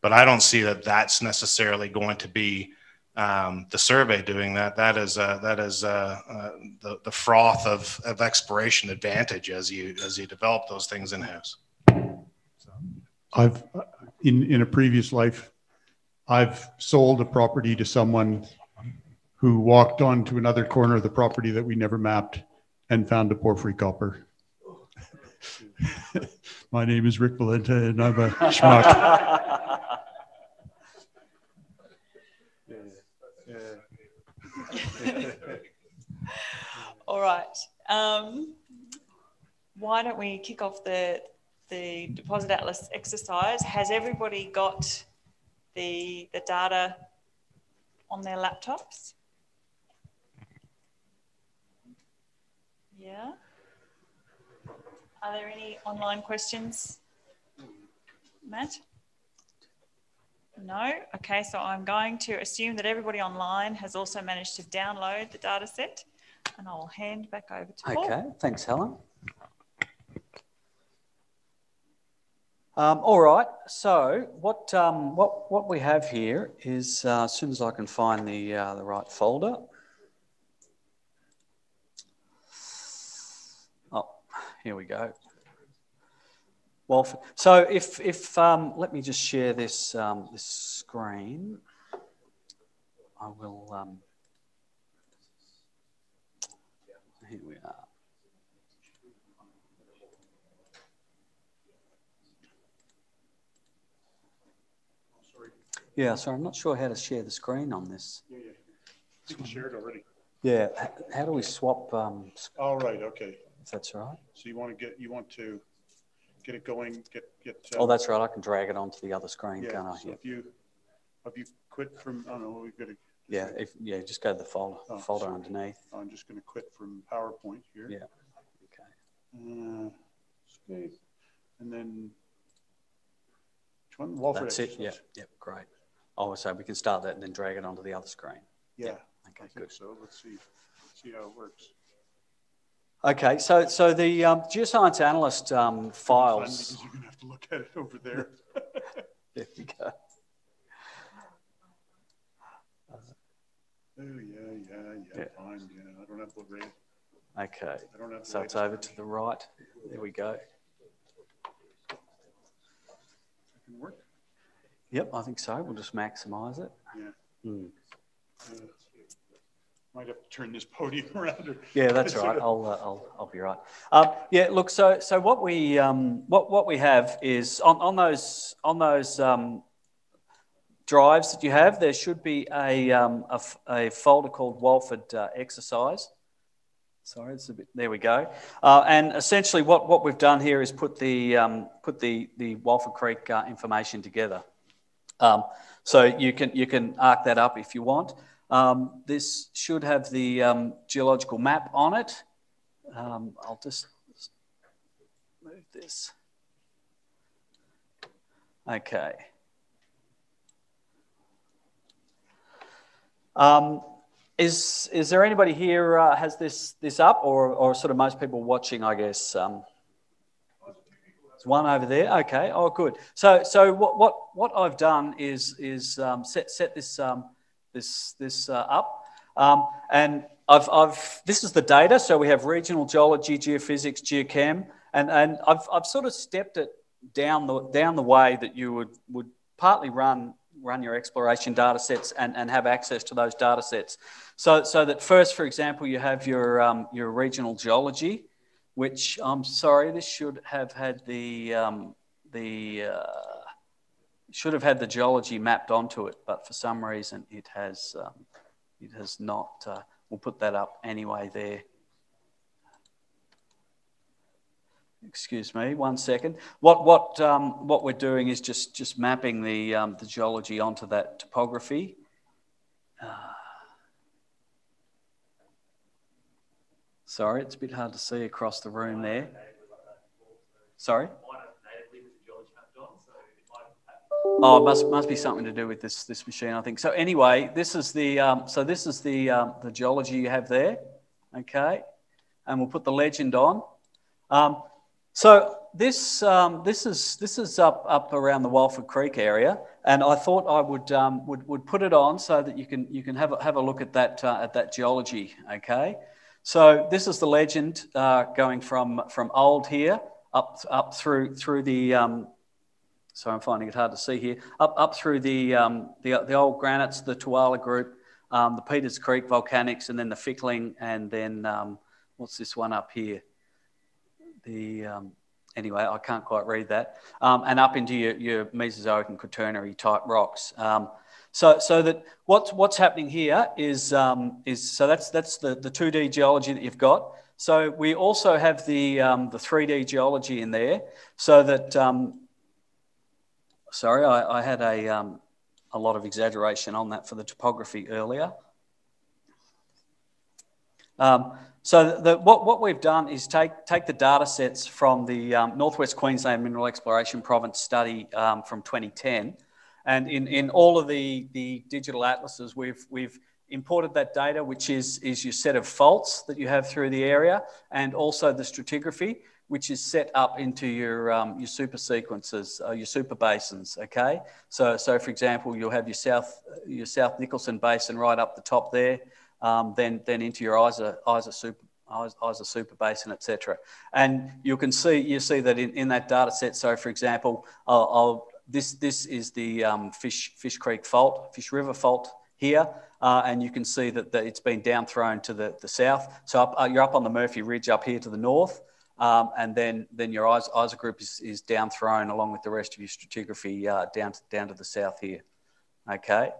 But I don't see that that's necessarily going to be um, the survey doing that, that is uh, that is uh, uh, the, the froth of, of exploration advantage as you as you develop those things in house. I've in in a previous life, I've sold a property to someone who walked on to another corner of the property that we never mapped and found a porphyry copper. My name is Rick Valenta, and I'm a schmuck. All right. Um, why don't we kick off the the deposit atlas exercise? Has everybody got the the data on their laptops? Yeah. Are there any online questions, Matt? No? Okay, so I'm going to assume that everybody online has also managed to download the data set and I'll hand back over to Paul. Okay, thanks, Helen. Um, all right, so what, um, what, what we have here is, uh, as soon as I can find the, uh, the right folder. Oh, here we go. Well, so if, if um, let me just share this, um, this screen. I will, um, here we are. Yeah, so I'm not sure how to share the screen on this. Yeah, yeah. You can share it already. Yeah, how do we swap? Um, All right, okay. if that's right. So you want to get, you want to get it going, get, get. uh, Oh, that's right. I can drag it onto the other screen, Yeah, can't I? so Yeah. if you, have you quit from, I don't know, we've got to. Yeah, if, yeah, just go to the folder, Oh, folder sorry. underneath. I'm just going to quit from PowerPoint here. Yeah. Okay. Uh, and then. Which one? Walford That's it. Yeah. Yep. Great. Oh, so we can start that and then drag it onto the other screen. Yeah, Okay. I think Good. so. Let's see, see how it works. Okay. So, so the um, geoscience analyst um, files. You're going to have to look at it over there. There we go. Oh, yeah, yeah, yeah, Yeah. fine, yeah, I don't have the rate, Okay. I don't have the So it's over to the right. There we go. That can work, Yep, I think so. We'll just maximize it. yeah. Hmm. Uh, Might have to turn this podium around or. Yeah, that's right. of- I'll, uh, I'll, I'll be right. Um, yeah, look. So, so what we, um, what, what we have is on, on those, on those um, drives that you have, there should be a, um, a, a folder called Walford uh, Exercise. Sorry, it's a bit. There we go. Uh, and essentially, what, what we've done here is put the, um, put the, the Walford Creek uh, information together. Um, so you can you can arc that up if you want. Um, this should have the um, geological map on it. Um, I'll just move this. Okay. Um, is is there anybody here uh, has this this up, or or sort of most people watching? I guess. Um, there's one over there. Okay. Oh, good. So so what what what I've done is is um, set set this um, this this uh, up, um, and I've, I've, this is the data. So we have regional geology, geophysics, geochem, and, and I've, I've sort of stepped it down the, down the way that you would, would partly run, run your exploration data sets and, and have access to those data sets. So, so that first, for example, you have your, um, your regional geology, which I'm sorry, this should have had the, um, the uh, should have had the geology mapped onto it, but for some reason it has, um, it has not. Uh, we'll put that up anyway there. Excuse me, one second. What, what, um, what we're doing is just, just mapping the, um, the geology onto that topography. Uh, sorry, it's a bit hard to see across the room there. Sorry? Oh, it must must be something to do with this this machine, I think. So anyway, this is the um, so this is the um, the geology you have there, okay, and we'll put the legend on. Um, so this um, this is this is up up around the Walford Creek area, and I thought I would um, would would put it on so that you can you can have a, have a look at that uh, at that geology, okay. So this is the legend uh, going from from old here up up through through the um, so I'm finding it hard to see here, up, up through the, um, the, the old granites, the Tuala group, um, the Peters Creek volcanics, and then the Fickling, and then um, what's this one up here? The, um, anyway, I can't quite read that, um, and up into your, your Mesozoic and Quaternary type rocks. Um, so, so that what's, what's happening here is, is so that's, that's the, the 2D geology that you've got. So we also have the, the 3D geology in there so that Sorry, I, I had a, um, a lot of exaggeration on that for the topography earlier. Um, so the, what, what we've done is take, take the data sets from the um, Northwest Queensland Mineral Exploration Province study um, from 2010. And in, in all of the, the digital atlases, we've, we've imported that data, which is, is your set of faults that you have through the area, and also the stratigraphy which is set up into your, um, your super sequences, uh, your super basins, okay? So, so for example, you'll have your South, your South Nicholson Basin right up the top there, um, then, then into your Isa, Isa super, Isa super basin, etc. And you can see, you see that in, in that data set, so for example, I'll, I'll this, this is the um, Fish, Fish Creek Fault, Fish River Fault here. Uh, and you can see that, that it's been down thrown to the, the south. So up, uh, you're up on the Murphy Ridge up here to the north. Um, and then, then your ISA group is, is down thrown along with the rest of your stratigraphy uh, down, to, down to the south here. Okay,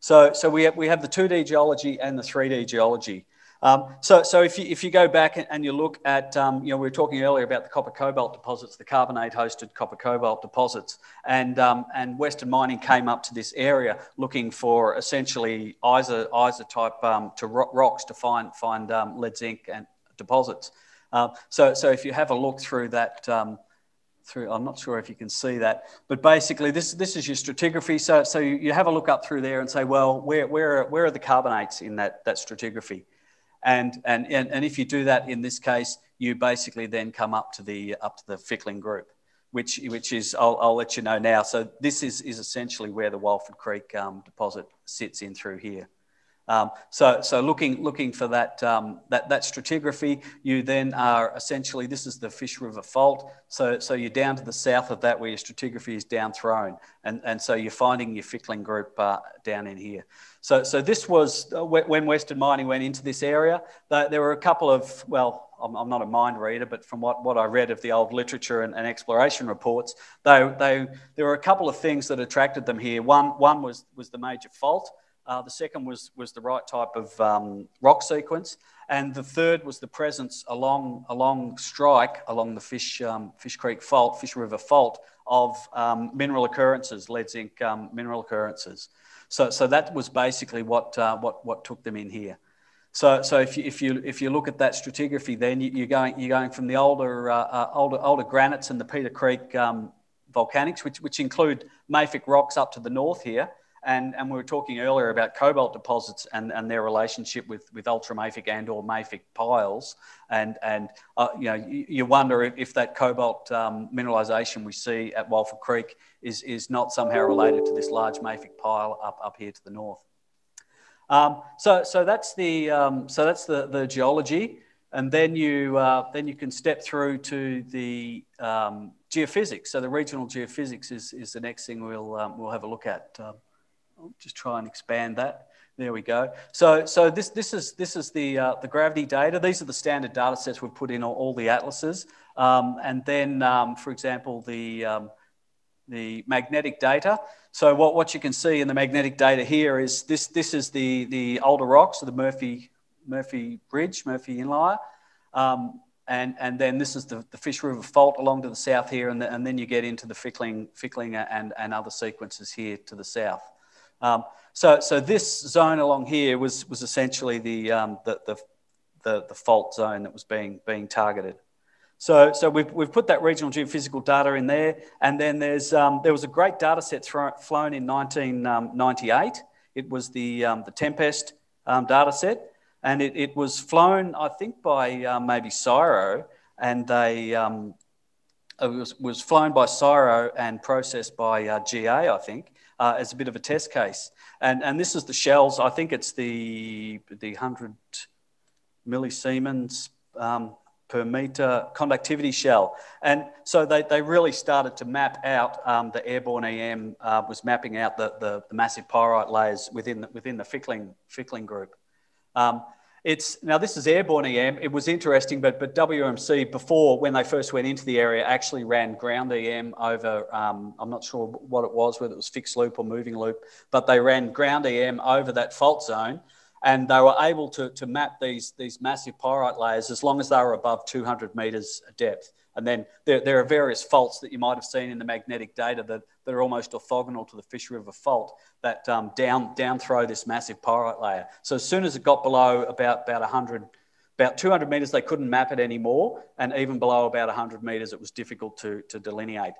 so, so we, have, we have the 2D geology and the 3D geology. Um, so, so if you, if you go back and you look at, um, you know, we were talking earlier about the copper cobalt deposits, the carbonate hosted copper cobalt deposits, and, um, and Western Mining came up to this area looking for essentially ISA, ISA type um, to rocks to find, find um, lead zinc and deposits. Um, so, so if you have a look through that, um, through, I'm not sure if you can see that, but basically this, this is your stratigraphy. So, so you, you have a look up through there and say, well, where, where, are, where are the carbonates in that, that stratigraphy? And, and, and, and if you do that in this case, you basically then come up to the, up to the Fickling group, which, which is, I'll, I'll let you know now. So this is, is essentially where the Walford Creek um, deposit sits in through here. Um, so, so looking, looking for that, um, that, that stratigraphy, you then are essentially, this is the Fish River Fault. So, so you're down to the south of that where your stratigraphy is down thrown. And, and so you're finding your Fickling group uh, down in here. So, so this was uh, when Western Mining went into this area, there were a couple of, well, I'm, I'm not a mind reader, but from what, what I read of the old literature and, and exploration reports, they, they, there were a couple of things that attracted them here. One, one was, was the major fault. Uh, the second was, was the right type of um, rock sequence. And the third was the presence along, along strike, along the Fish, um, Fish Creek Fault, Fish River Fault, of um, mineral occurrences, lead zinc um, mineral occurrences. So, so that was basically what, uh, what, what took them in here. So, so if, you, if, you, if you look at that stratigraphy, then you, are going, you're going from the older, uh, uh, older, older granites and the Peter Creek um, volcanics, which, which include mafic rocks up to the north here, and, and we were talking earlier about cobalt deposits and, and their relationship with, with ultramafic and or mafic piles. And, and uh, you know, you, wonder if, that cobalt um, mineralization we see at Walford Creek is, is not somehow related to this large mafic pile up, up here to the north. Um, so, so that's the um, so that's the, the geology, and then you uh, then you can step through to the um, geophysics. So the regional geophysics is, is the next thing we'll um, we'll have a look at. I'll just try and expand that. There we go. So, so this, this is, this is the, uh, the gravity data. These are the standard data sets we've put in all, all the atlases. Um, and then, um, for example, the, um, the magnetic data. So what, what you can see in the magnetic data here is this, this is the, the older rocks, so the Murphy, Murphy Ridge, Murphy Inlier. Um, and, and then this is the, the Fish River Fault along to the south here, and, the, and then you get into the Fickling, Fickling and, and other sequences here to the south. Um, so, so this zone along here was, was essentially the, um, the, the, the, the, fault zone that was being, being targeted. So, so we've, we've put that regional geophysical data in there. And then there's, um, there was a great data set flown in 1998. It was the, um, the Tempest um, data set. And it, it was flown, I think, by maybe CSIRO. And they, um, it was, was flown by CSIRO and processed by uh, GA, I think uh, as a bit of a test case. And, and this is the shells. I think it's the, the 100 millisiemens um, per meter conductivity shell. And so they, they really started to map out um, the airborne EM uh, was mapping out the, the, the, massive pyrite layers within the, within the Fickling, Fickling group. Um, it's now this is airborne EM. It was interesting, but but WMC before when they first went into the area actually ran ground EM over. Um, I'm not sure what it was, whether it was fixed loop or moving loop, but they ran ground EM over that fault zone, and they were able to to map these these massive pyrite layers as long as they were above 200 meters depth. And then there, there are various faults that you might have seen in the magnetic data that, that are almost orthogonal to the Fish River fault that um, down, down throw this massive pyrite layer. So as soon as it got below about, about 100, about 200 meters, they couldn't map it anymore. And even below about 100 meters, it was difficult to, to delineate.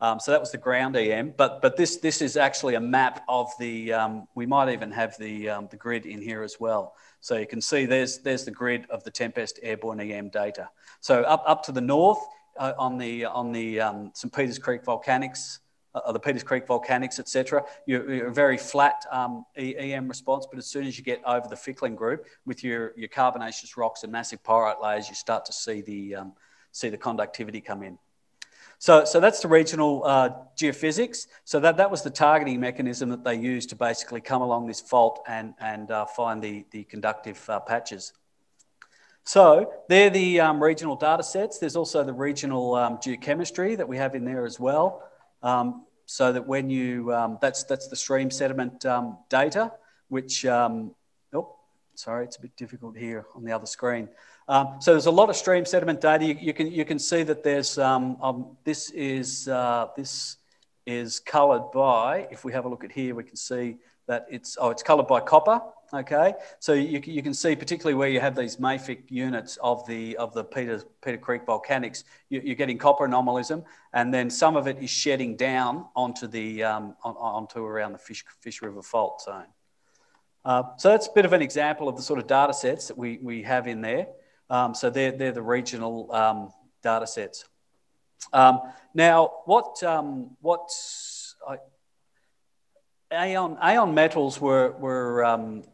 Um, so that was the ground EM, but, but this, this is actually a map of the, um, we might even have the, um, the grid in here as well. So you can see there's, there's the grid of the Tempest airborne EM data. So up, up to the north, uh, on the on the um, St Peters Creek volcanics, uh, the Peters Creek volcanics, etc. You're, you're, a very flat um, EM response, but as soon as you get over the Fickling group with your your carbonaceous rocks and massive pyrite layers, you start to see the um, see the conductivity come in. So, so that's the regional uh, geophysics. So that, that was the targeting mechanism that they used to basically come along this fault and, and uh, find the, the conductive uh, patches. So they're the um, regional data sets. There's also the regional um, geochemistry that we have in there as well. Um, so that when you, um, that's, that's the stream sediment um, data, which, um, oh, sorry, it's a bit difficult here on the other screen. So there's a lot of stream sediment data. You, you can, you can see that there's, this is, uh, this is colored by, if we have a look at here, we can see that it's, oh, it's colored by copper. Okay, so you, you can see particularly where you have these mafic units of the of the Peter Peter Creek volcanics, you, are getting copper anomalism, and then some of it is shedding down onto the um, on, onto around the Fish Fish River Fault zone. Uh, so that's a bit of an example of the sort of data sets that we, we have in there. Um, so they're, they're the regional um, data sets. Um, now, what, um, what I, Aeon, Aeon metals were, were um,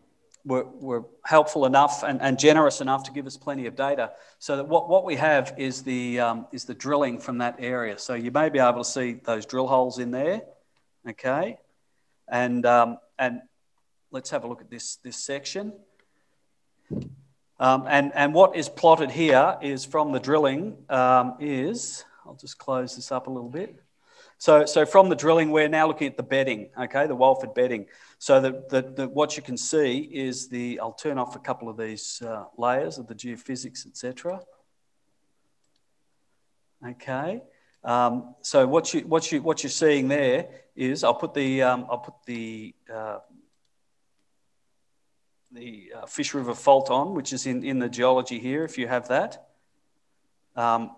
were, were helpful enough and, and, generous enough to give us plenty of data. So that what, what we have is the, um, is the drilling from that area. So you may be able to see those drill holes in there, okay? And, and let's have a look at this, this section. Um, and, and what is plotted here is from the drilling um, is, I'll just close this up a little bit. So, so from the drilling, we're now looking at the bedding, okay, the Walford bedding. So the, the, the, what you can see is the, I'll turn off a couple of these uh, layers of the geophysics, etc. Okay, um, so what you what you what you're seeing there is I'll put the um, I'll put the uh, the uh, Fish River Fault on, which is in in the geology here. If you have that, um,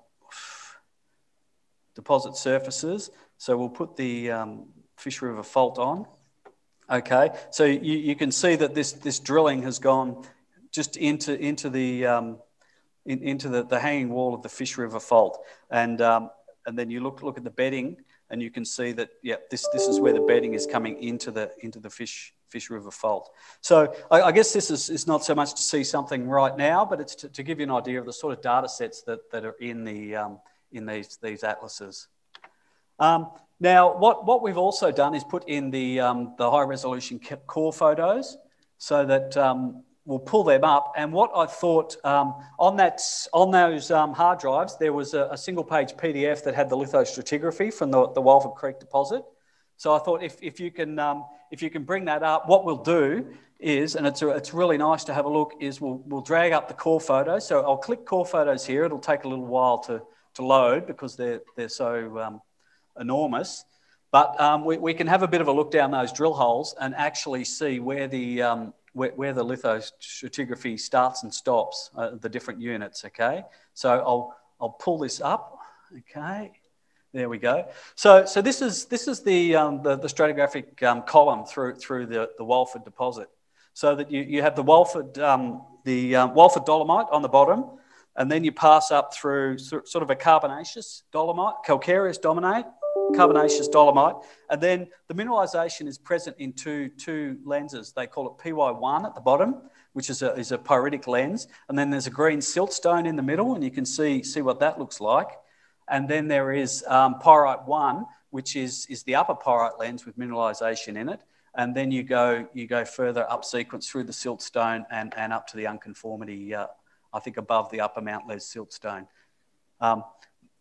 deposit surfaces. So we'll put the um, Fish River fault on. Okay, so you, you can see that this, this drilling has gone just into, into, the, um, in, into the, the hanging wall of the Fish River fault. And, um, and then you look, look at the bedding and you can see that, yeah, this, this is where the bedding is coming into the, into the Fish, Fish River Fault. So I, I guess this is, is not so much to see something right now, but it's to, to give you an idea of the sort of data sets that, that are in, the, um, in these, these atlases. Um, now, what, what we've also done is put in the, um, the high resolution core photos so that um, we'll pull them up. And what I thought um, on, that, on those um, hard drives, there was a, a, single page PDF that had the lithostratigraphy from the, the Walford Creek deposit. So I thought if, if, you can, um, if you can bring that up, what we'll do is, and it's, a, it's really nice to have a look, is we'll, we'll drag up the core photos. So I'll click core photos here. It'll take a little while to, to load because they're, they're so um, enormous. But um, we, we, can have a bit of a look down those drill holes and actually see where the, um, where, where, the lithostratigraphy starts and stops, uh, the different units, okay? So I'll, I'll pull this up, okay? There we go. So, so this is, this is the, um, the, the, stratigraphic um, column through, through the, the Walford deposit. So that you, you have the Walford, um, the um, Walford dolomite on the bottom, and then you pass up through sort of a carbonaceous dolomite, calcareous dominate, carbonaceous dolomite. And then the mineralization is present in two, two lenses. They call it PY1 at the bottom, which is a, is a pyritic lens. And then there's a green siltstone in the middle, and you can see, see what that looks like. And then there is um, pyrite 1, which is, is the upper pyrite lens with mineralization in it. And then you go, you go further up sequence through the siltstone and, and up to the unconformity, uh, I think above the upper Mount Les siltstone. Um,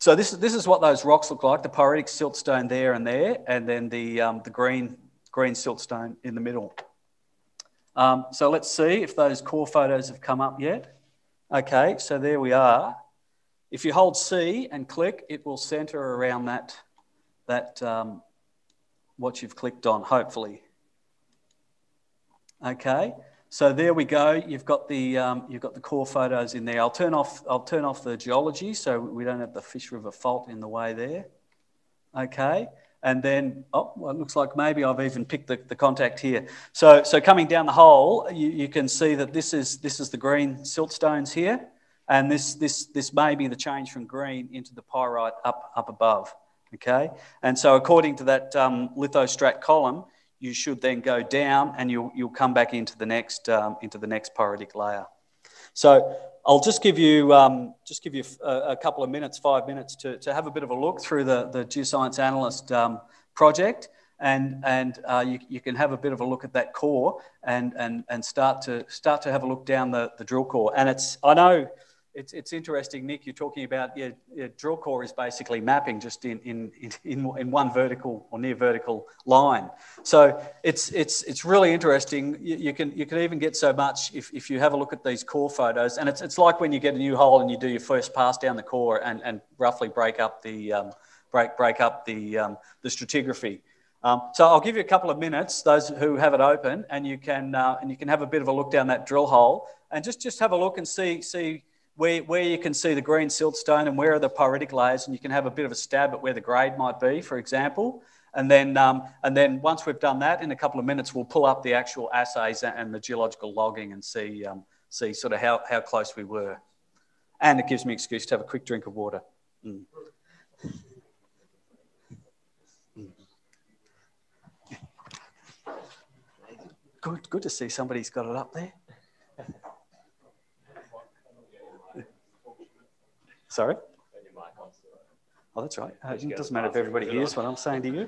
so this is, this is what those rocks look like, the pyritic siltstone there and there, and then the, um, the green, green siltstone in the middle. Um, so let's see if those core photos have come up yet. Okay, so there we are. If you hold C and click, it will center around that, that um, what you've clicked on, hopefully. Okay, so there we go. You've got the um, you've got the core photos in there. I'll turn off I'll turn off the geology so we don't have the Fish River Fault in the way there. Okay, and then oh, well, it looks like maybe I've even picked the, the contact here. So so coming down the hole, you, you can see that this is this is the green siltstones here, and this this this may be the change from green into the pyrite up up above. Okay, and so according to that um, lithostrat column you should then go down and you'll, you'll come back into the next, um, into the next pyritic layer. So I'll just give you, um, just give you a, a, couple of minutes, five minutes to, to have a bit of a look through the, the Geoscience Analyst um, project and, and uh, you, you can have a bit of a look at that core and, and, and start, to, start to have a look down the, the drill core. And it's, I know it's, it's interesting, Nick, you're talking about your, your drill core is basically mapping just in, in, in, in one vertical or near vertical line. So it's, it's, it's really interesting. You, you, can, you can even get so much if, if you have a look at these core photos. And it's, it's like when you get a new hole and you do your first pass down the core and, and roughly break up the, um, break, break up the, um, the stratigraphy. Um, so I'll give you a couple of minutes, those who have it open, and you can, uh, and you can have a bit of a look down that drill hole and just, just have a look and see, see where, where you can see the green siltstone and where are the pyritic layers, and you can have a bit of a stab at where the grade might be, for example. And then, um, and then once we've done that, in a couple of minutes, we'll pull up the actual assays and the geological logging and see, um, see sort of how, how close we were. And it gives me excuse to have a quick drink of water. Mm. Good, good to see somebody's got it up there. Sorry? Oh, that's right. Uh, it doesn't matter if everybody hears what I'm saying to you.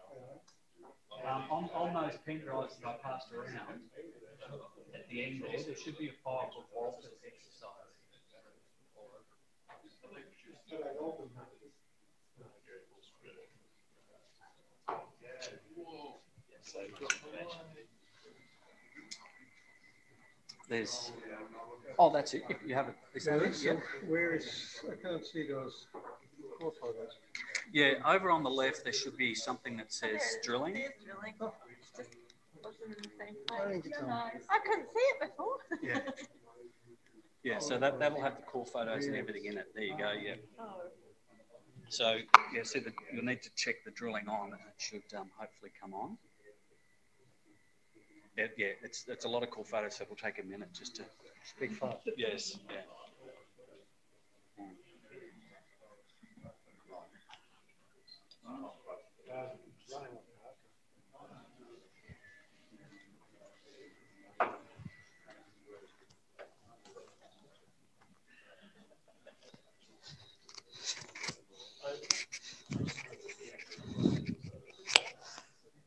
Um, on, on those pen drives that I passed around, at the end there, there should be a file called Walter's exercise. There's oh, that's it. If you have it. Is that it? Yeah. Where is, I can't see those core photos. Yeah, over on the left, there should be something that says drilling. I think it's on. I couldn't see it before. Yeah. Yeah, so that, that'll have the core photos and everything in it. There you go, yeah. So, yeah, see, the, you'll need to check the drilling on and it should um, hopefully come on. Yeah, yeah, it's, it's a lot of core photos, so it'll take a minute just to. Big file. Yes, yeah.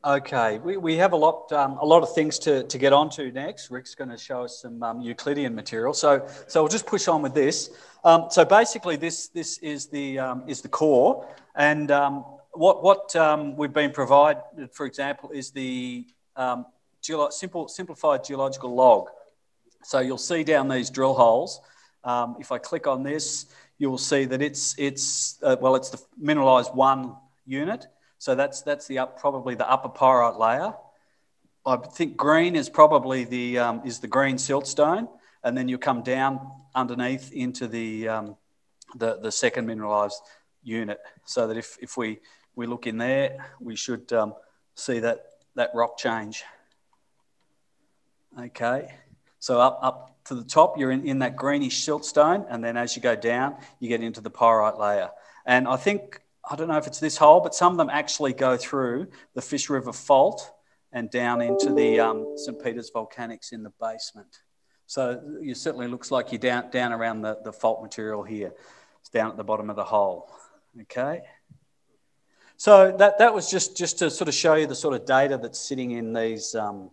Okay, we, we have a lot um, a lot of things to, to get onto next. Rick's going to show us some um, Euclideon material, so so we'll just push on with this. Um, so basically, this this is the um, is the core, and um, what what um, we've been provided, for example, is the geolo- simple simplified geological log. So you'll see down these drill holes. If I click on this, you will see that it's it's uh, well, it's the mineralized one unit. So that's that's the up probably the upper pyrite layer. I think green is probably the um, is the green siltstone, and then you come down underneath into the um, the the second mineralized unit. So that if if we we look in there, we should um, see that that rock change. Okay, so up up to the top, you're in, in that greenish siltstone, and then as you go down, you get into the pyrite layer. And I think I don't know if it's this hole, but some of them actually go through the Fish River Fault and down into the um, St. Peter's Volcanics in the basement. So it certainly looks like you're down, down around the, the fault material here. It's down at the bottom of the hole. Okay. So that, that was just, just to sort of show you the sort of data that's sitting in these, um,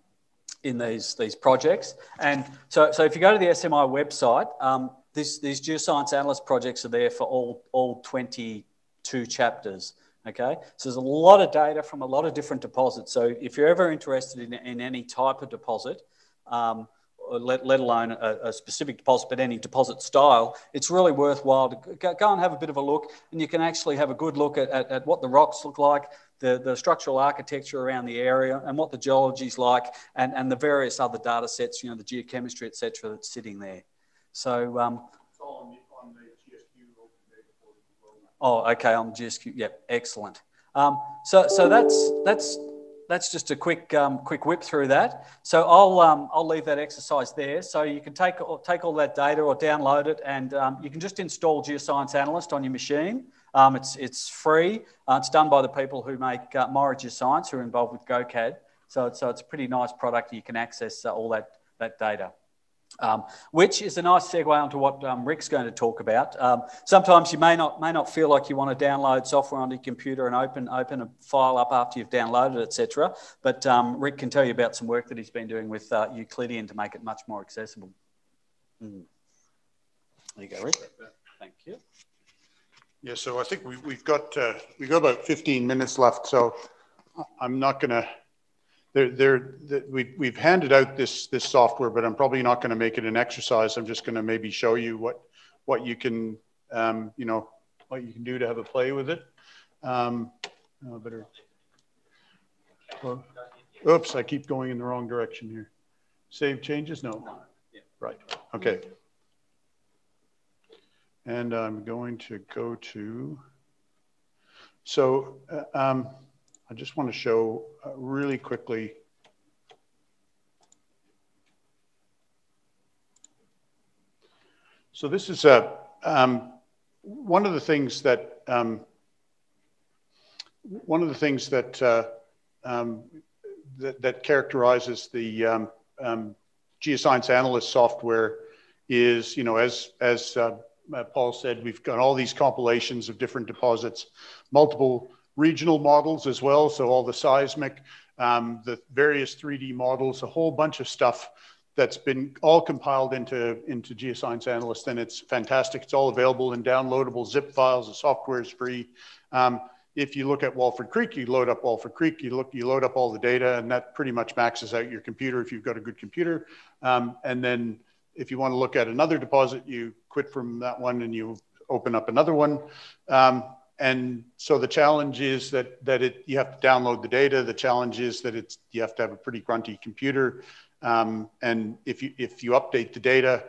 in these, these projects. And so, so if you go to the SMI website, um, these, these geoscience analyst projects are there for all, all 20 two chapters. Okay, so there's a lot of data from a lot of different deposits. So if you're ever interested in, in any type of deposit, um, let, let alone a, a, specific deposit, but any deposit style, it's really worthwhile to go, and have a bit of a look. And you can actually have a good look at, at, at what the rocks look like, the, the structural architecture around the area, and what the geology is like, and, and the various other data sets, you know, the geochemistry, et cetera, that's sitting there. So, um, Oh, okay. I'm just yep. Excellent. Um, so so that's that's that's just a quick um, quick whip through that. So I'll um, I'll leave that exercise there. So you can take take all that data or download it, and um, you can just install Geoscience Analyst on your machine. Um, it's it's free. Uh, it's done by the people who make uh, Mira Geoscience, who are involved with GoCAD. So it's, so it's a pretty nice product. You can access uh, all that that data. Um, which is a nice segue onto what um, Rick's going to talk about. Um, sometimes you may not may not feel like you want to download software onto your computer and open open a file up after you've downloaded it, etc. But um, Rick can tell you about some work that he's been doing with uh, Euclideon to make it much more accessible. Mm. There you go, Rick. Thank you. Yeah, so I think we, we've got uh, we've got about 15 minutes left, so I'm not going to they're, they're, they're, we, we've handed out this, this software, but I'm probably not going to make it an exercise. I'm just going to maybe show you what, what you can, um, you know, what you can do to have a play with it. Um, oh, better. Well, oops, I keep going in the wrong direction here. Save changes? No. Right. Okay. And I'm going to go to, so, uh, um, I just want to show uh, really quickly So this is a, um, one of the things that um, one of the things that uh, um, that, that, characterizes the um, um, geoscience analyst software is, you know, as as uh, Paul said, we've got all these compilations of different deposits, multiple regional models as well. So all the seismic, um, the various 3D models, a whole bunch of stuff that's been all compiled into, into Geoscience Analyst, and it's fantastic. It's all available in downloadable zip files. The software is free. Um, if you look at Walford Creek, you load up Walford Creek, you look, you load up all the data, and that pretty much maxes out your computer if you've got a good computer. Um, and then if you want to look at another deposit, you quit from that one and you open up another one. Um, and so the challenge is that that it you have to download the data. The challenge is that it's you have to have a pretty grunty computer. Um, and if you if you update the data,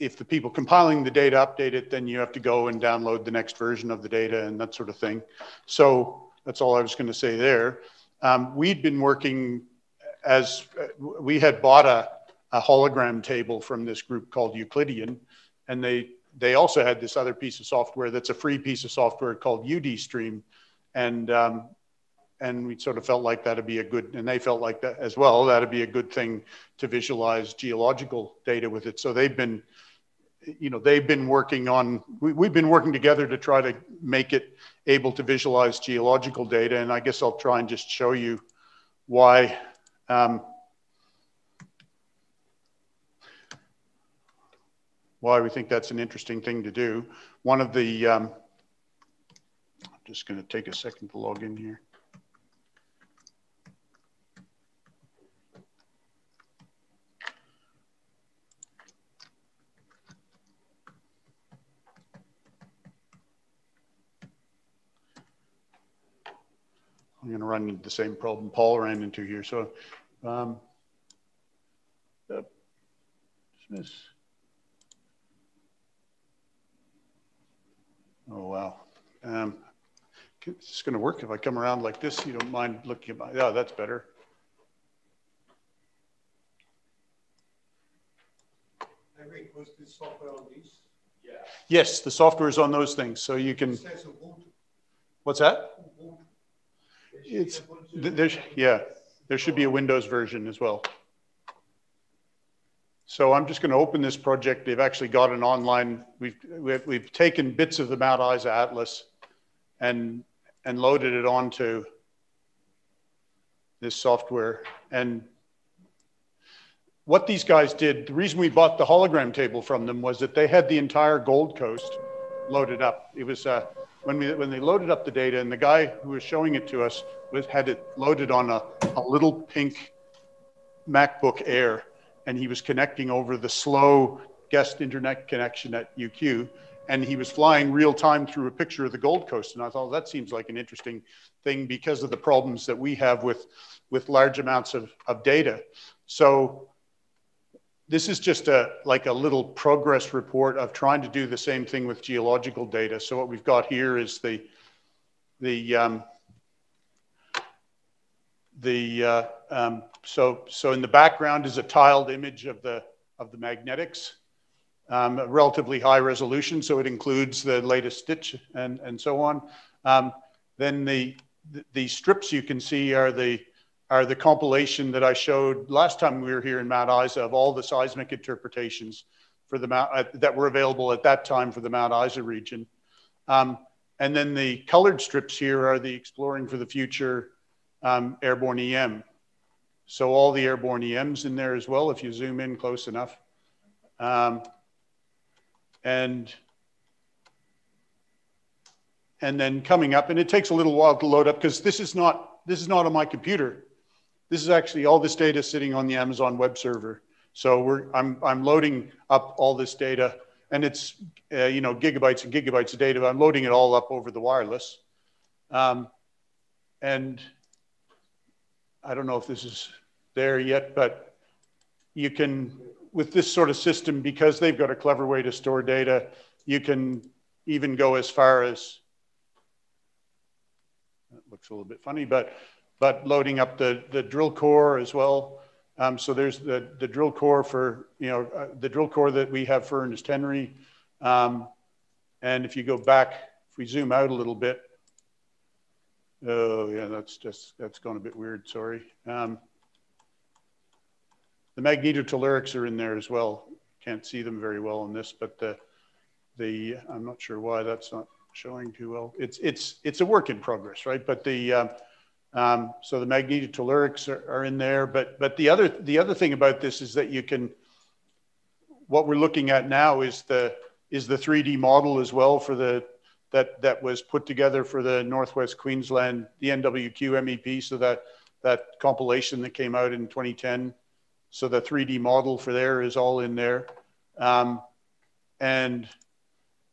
if the people compiling the data update it, then you have to go and download the next version of the data and that sort of thing. So that's all I was going to say there. Um, we'd been working as we had bought a, a hologram table from this group called Euclideon, and they they also had this other piece of software that's a free piece of software called UDStream, and um, and we sort of felt like that'd be a good, and they felt like that as well. That'd be a good thing to visualize geological data with it. So they've been, you know, they've been working on. We, have been working together to try to make it able to visualize geological data, and I guess I'll try and just show you why. Um, why we think that's an interesting thing to do. One of the, um, I'm just going to take a second to log in here. I'm going to run into the same problem Paul ran into here. So, um, uh, dismiss. Oh, wow. Um, it's going to work if I come around like this. You don't mind looking at my, yeah, that's better. was this software on these? Yeah. Yes, the software is on those things. So you can. What's that? It's, there's, yeah, there should be a Windows version as well. So I'm just going to open this project. They've actually got an online, we've, we've, we've taken bits of the Mount Isa Atlas and, and loaded it onto this software. And what these guys did, the reason we bought the hologram table from them was that they had the entire Gold Coast loaded up. It was uh, when, we, when they loaded up the data and the guy who was showing it to us was, had it loaded on a, a little pink MacBook Air and he was connecting over the slow guest internet connection at UQ. And he was flying real time through a picture of the Gold Coast. And I thought that seems like an interesting thing because of the problems that we have with, with large amounts of, of data. So this is just a like a little progress report of trying to do the same thing with geological data. So what we've got here is the the um, the uh, um, so so in the background is a tiled image of the of the magnetics, um, relatively high resolution, so it includes the latest stitch and and so on. Um, then the the strips you can see are the are the compilation that I showed last time we were here in Mount Isa of all the seismic interpretations for the Mount, uh, that were available at that time for the Mount Isa region. Um, and then the colored strips here are the Exploring for the Future um, airborne EM. So all the airborne EMs in there as well, if you zoom in close enough. Um, and, and then coming up, and it takes a little while to load up because this is not, this is not on my computer. This is actually all this data sitting on the Amazon web server. So we're, I'm, I'm loading up all this data and it's, uh, you know, gigabytes and gigabytes of data. I'm loading it all up over the wireless. Um, and I don't know if this is there yet, but you can, with this sort of system, because they've got a clever way to store data, you can even go as far as, that looks a little bit funny, but, but loading up the, the drill core as well. Um, so there's the, the drill core for, you know, uh, the drill core that we have for Ernest Henry. Um, and if you go back, if we zoom out a little bit, Oh, yeah, that's just, that's gone a bit weird, sorry. Um, the magnetotellurics are in there as well. Can't see them very well in this, but the, the I'm not sure why that's not showing too well. It's, it's, it's a work in progress, right? But the, um, um, so the magnetotellurics are, are in there, but, but the other, the other thing about this is that you can, what we're looking at now is the, is the 3D model as well for the that, that was put together for the Northwest Queensland, the NWQ MEP. So that, that compilation that came out in 2010. So the 3D model for there is all in there. Um, and,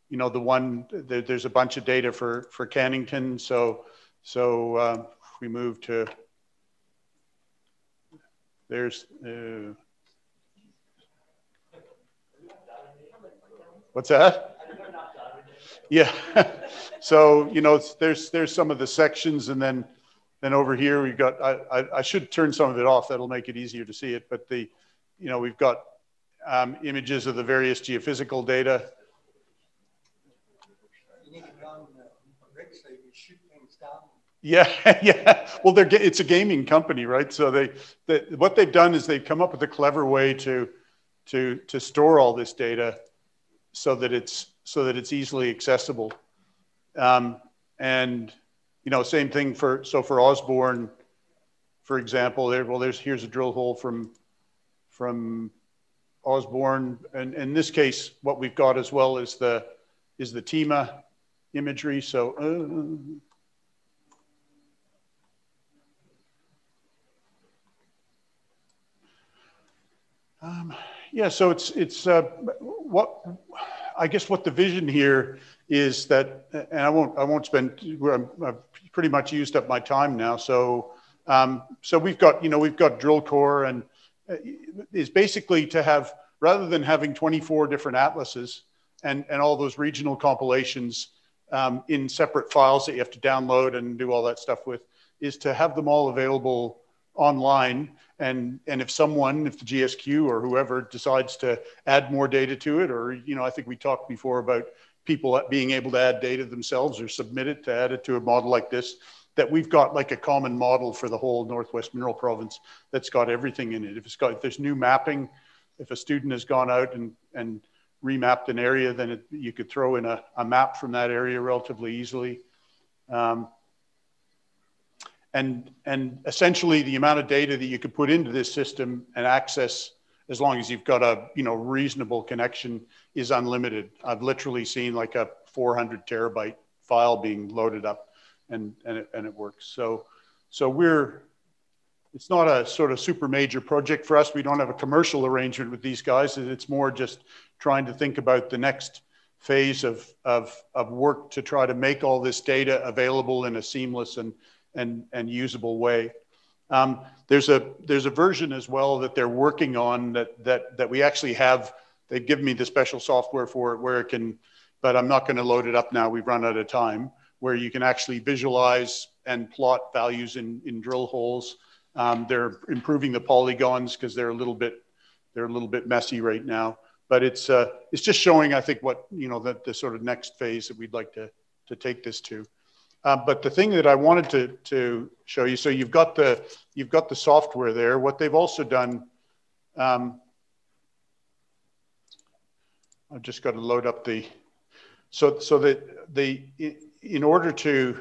you know, the one, there, there's a bunch of data for, for Cannington. So, so uh, we move to, there's, uh, what's that? Yeah. so, you know, there's, there's some of the sections and then, then over here we've got, I, I, I, should turn some of it off. That'll make it easier to see it. But the, you know, we've got um, images of the various geophysical data. Yeah, yeah. Well, they're it's a gaming company, right? So they, they, what they've done is they've come up with a clever way to to to store all this data so that it's so that it's easily accessible. Um, and you know, same thing for so for Osborne, for example. There, well, there's here's a drill hole from from Osborne, and in this case, what we've got as well is the is the TIMA imagery. So. Uh, Um, yeah, so it's it's uh, what I guess what the vision here is that, and I won't I won't spend. I've pretty much used up my time now. So um, so we've got you know we've got drill core and uh, is basically to have rather than having 24 different atlases and and all those regional compilations um, in separate files that you have to download and do all that stuff with, is to have them all available online and and if someone if the gsq or whoever decides to add more data to it or you know i think we talked before about people being able to add data themselves or submit it to add it to a model like this that we've got like a common model for the whole northwest mineral province that's got everything in it. If it's got if there's new mapping if a student has gone out and and remapped an area then it, you could throw in a, a map from that area relatively easily. Um, and, and essentially the amount of data that you could put into this system and access as long as you've got a you know reasonable connection is unlimited. I've literally seen like a 400 terabyte file being loaded up and and it, and it works. So so we're it's not a sort of super major project for us. We don't have a commercial arrangement with these guys. It's more just trying to think about the next phase of of, of work to try to make all this data available in a seamless and and, and usable way. Um, there's a there's a version as well that they're working on that that that we actually have. They've given me the special software for it where it can, but I'm not going to load it up now. We've run out of time. Where you can actually visualize and plot values in in drill holes. Um, they're improving the polygons because they're a little bit they're a little bit messy right now. But it's uh, it's just showing I think what you know that the sort of next phase that we'd like to to take this to. Uh, but the thing that I wanted to, to show you, so you've got the you've got the software there. What they've also done, um, I've just got to load up the, so so that the in order to,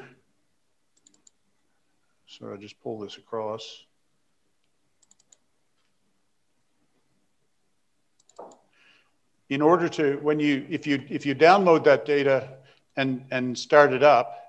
so I'll just pull this across. In order to, when you if you if you download that data and and start it up,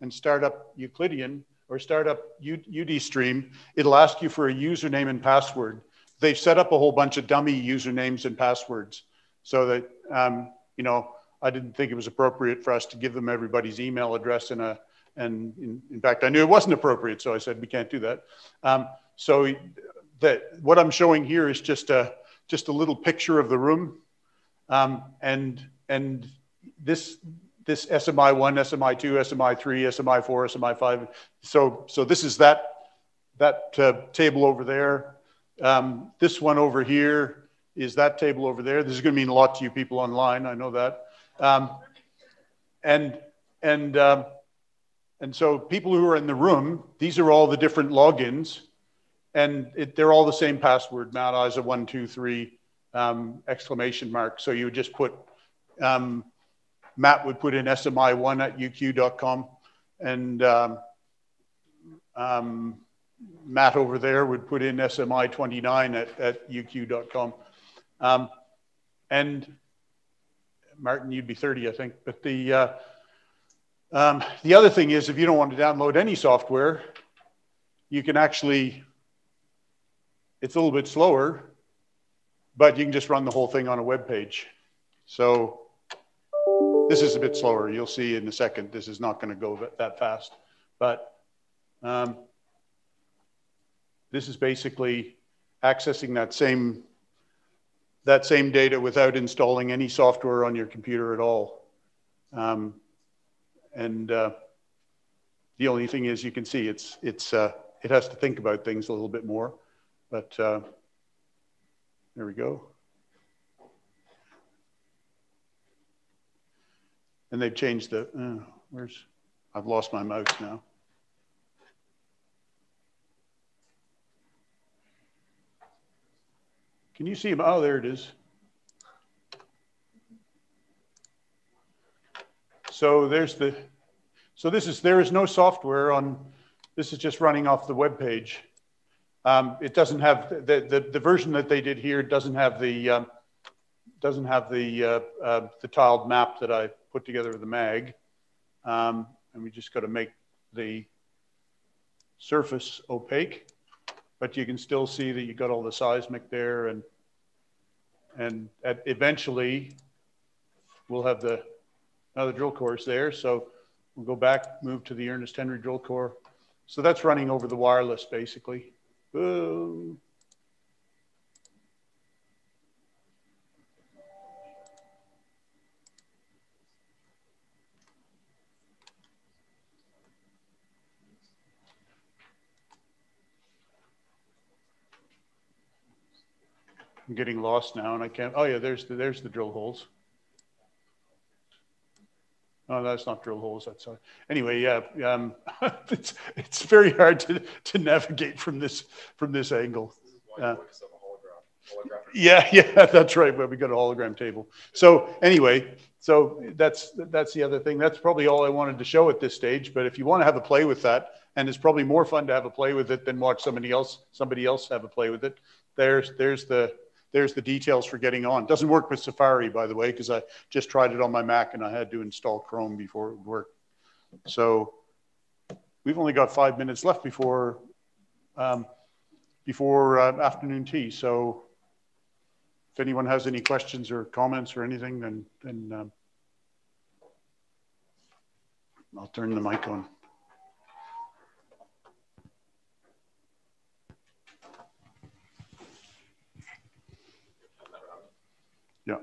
and start up Euclideon or start up UDStream, it'll ask you for a username and password. They've set up a whole bunch of dummy usernames and passwords so that, um, you know, I didn't think it was appropriate for us to give them everybody's email address in a, and in, in fact, I knew it wasn't appropriate, so I said, we can't do that. Um, so that what I'm showing here is just a, just a little picture of the room. Um, and, and this, this SMI1, SMI2, SMI3, SMI4, SMI5. So, so this is that, that uh, table over there. Um, this one over here is that table over there. This is going to mean a lot to you people online. I know that. Um, and, and, um, and so people who are in the room, these are all the different logins and it, they're all the same password, Mount Isa one, two, three, um, exclamation mark. So you would just put, um, Matt would put in SMI1 at uq.com. And um, um, Matt over there would put in SMI29 at, at uq.com. Um, and Martin, you'd be 30, I think. But the, uh, Um, the other thing is if you don't want to download any software, you can actually, it's a little bit slower, but you can just run the whole thing on a web page. So this is a bit slower. You'll see in a second, this is not going to go that fast. But um, this is basically accessing that same, that same data without installing any software on your computer at all. Um, and uh, the only thing is you can see it's, it's, uh, it has to think about things a little bit more. But uh, there we go. And they've changed the, uh, where's, I've lost my mouse now. Can you see? Oh, there it is. So there's the, so this is, there is no software on, this is just running off the web page. Um, it doesn't have, the, the, the, version that they did here doesn't have the, um, doesn't have the, uh, uh, the tiled map that I put together the mag. Um, and we just got to make the surface opaque, but you can still see that you got all the seismic there and, and at, eventually we'll have the another drill course there. So we'll go back, move to the Ernest Henry drill core. So that's running over the wireless basically. Ooh. I'm getting lost now and I can't, oh yeah, there's the, there's the drill holes. Oh, that's not drill holes. That's uh, anyway. Yeah, um, it's it's very hard to, to navigate from this from this angle. Uh, yeah, yeah, that's right. Well, we got a hologram table. So anyway, so that's that's the other thing. That's probably all I wanted to show at this stage. But if you want to have a play with that, and it's probably more fun to have a play with it than watch somebody else somebody else have a play with it. There's there's the there's the details for getting on. Doesn't work with Safari, by the way, because I just tried it on my Mac and I had to install Chrome before it would work. So we've only got five minutes left before um, before uh, afternoon tea. So if anyone has any questions or comments or anything, then then um, I'll turn the mic on. Yeah.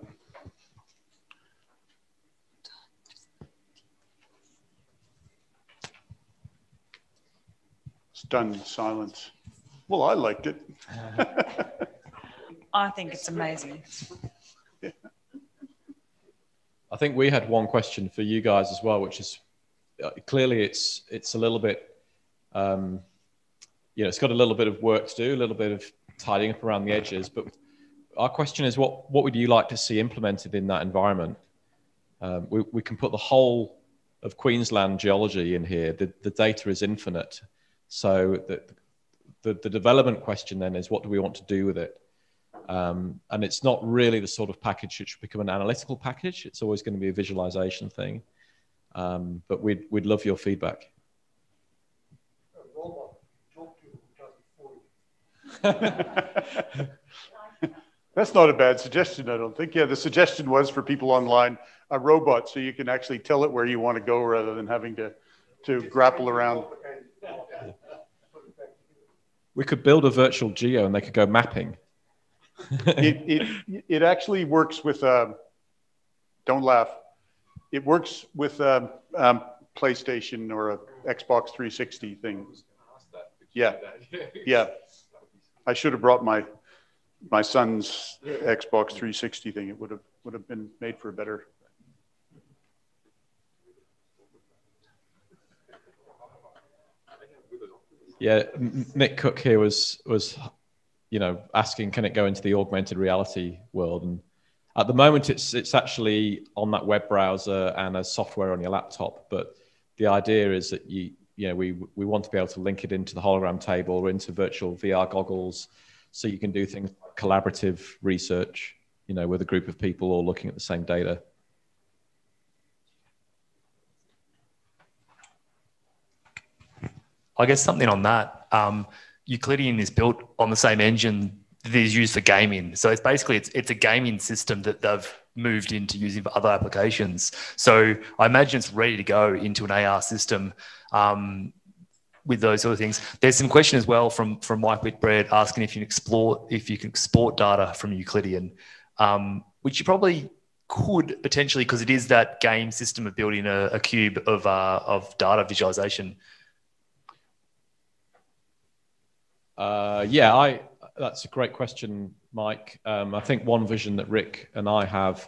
Stunned silence. Well, I liked it. I think it's amazing. Yeah. I think we had one question for you guys as well, which is uh, clearly it's it's a little bit, um, you know, it's got a little bit of work to do, a little bit of tidying up around the edges, but our question is what what would you like to see implemented in that environment? Um, we, we can put the whole of Queensland geology in here. The, the data is infinite. So the, the, the development question then is what do we want to do with it? Um, and it's not really the sort of package which should become an analytical package. It's always going to be a visualization thing. Um, but we'd, we'd love your feedback. That's not a bad suggestion, I don't think. Yeah, the suggestion was for people online a robot so you can actually tell it where you want to go rather than having to, to grapple around. We could build a virtual geo and they could go mapping. it, it, it actually works with, um, don't laugh, it works with a um, um, PlayStation or a Xbox 360 thing. Yeah, yeah. I should have brought my my son's Xbox 360 thing. It would have would have been made for a better. Yeah, Nick Cook here was was, you know, asking can it go into the augmented reality world, and at the moment it's it's actually on that web browser and as software on your laptop. But the idea is that you you know we we want to be able to link it into the hologram table or into virtual VR goggles, so you can do things like collaborative research, you know, with a group of people all looking at the same data. I guess something on that. Um, Euclideon is built on the same engine that is used for gaming. So it's basically it's it's a gaming system that they've moved into using for other applications. So I imagine it's ready to go into an AR system. Um, with those sort of things, there's some question as well from from Mike Whitbread asking if you can explore if you can export data from Euclideon, um, which you probably could potentially because it is that game system of building a, a cube of uh, of data visualization. Uh, yeah, I. That's a great question, Mike. Um, I think one vision that Rick and I have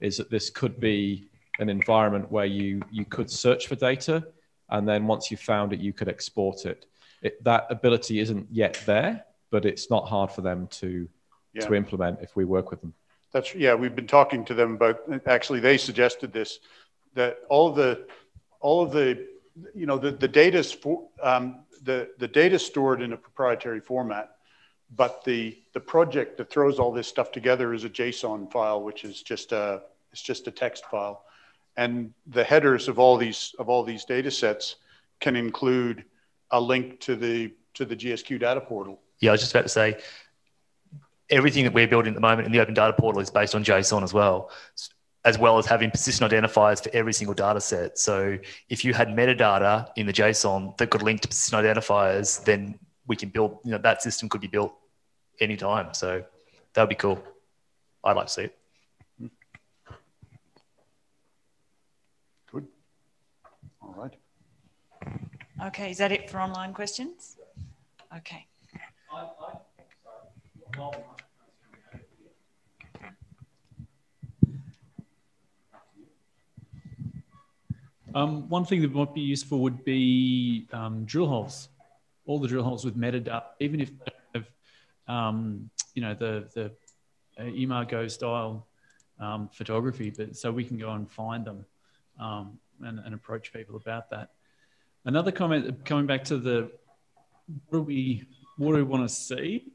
is that this could be an environment where you you could search for data, and then once you found it, you could export it. it that ability isn't yet there, but it's not hard for them to Yeah. to implement if we work with them. That's, yeah, we've been talking to them about, actually, they suggested this, that all of the, all of the, you know, the, the data's for, um, the, the data stored in a proprietary format, but the, the project that throws all this stuff together is a JSON file, which is just a, it's just a text file. And the headers of all these, of all these data sets can include a link to the, to the GSQ data portal. Yeah, I was just about to say, everything that we're building at the moment in the open data portal is based on JSON as well, as well as having persistent identifiers for every single data set. So if you had metadata in the JSON that could link to persistent identifiers, then we can build, you know, that system could be built anytime. So that would be cool. I'd like to see it. Good. All right. Okay, is that it for online questions? Okay. Um, one thing that might be useful would be um, drill holes, all the drill holes with metadata, even if they have, um, you know, the the uh, Imago style um, photography, but so we can go and find them um, and, and approach people about that. Another comment coming back to the what do we what do we want to see?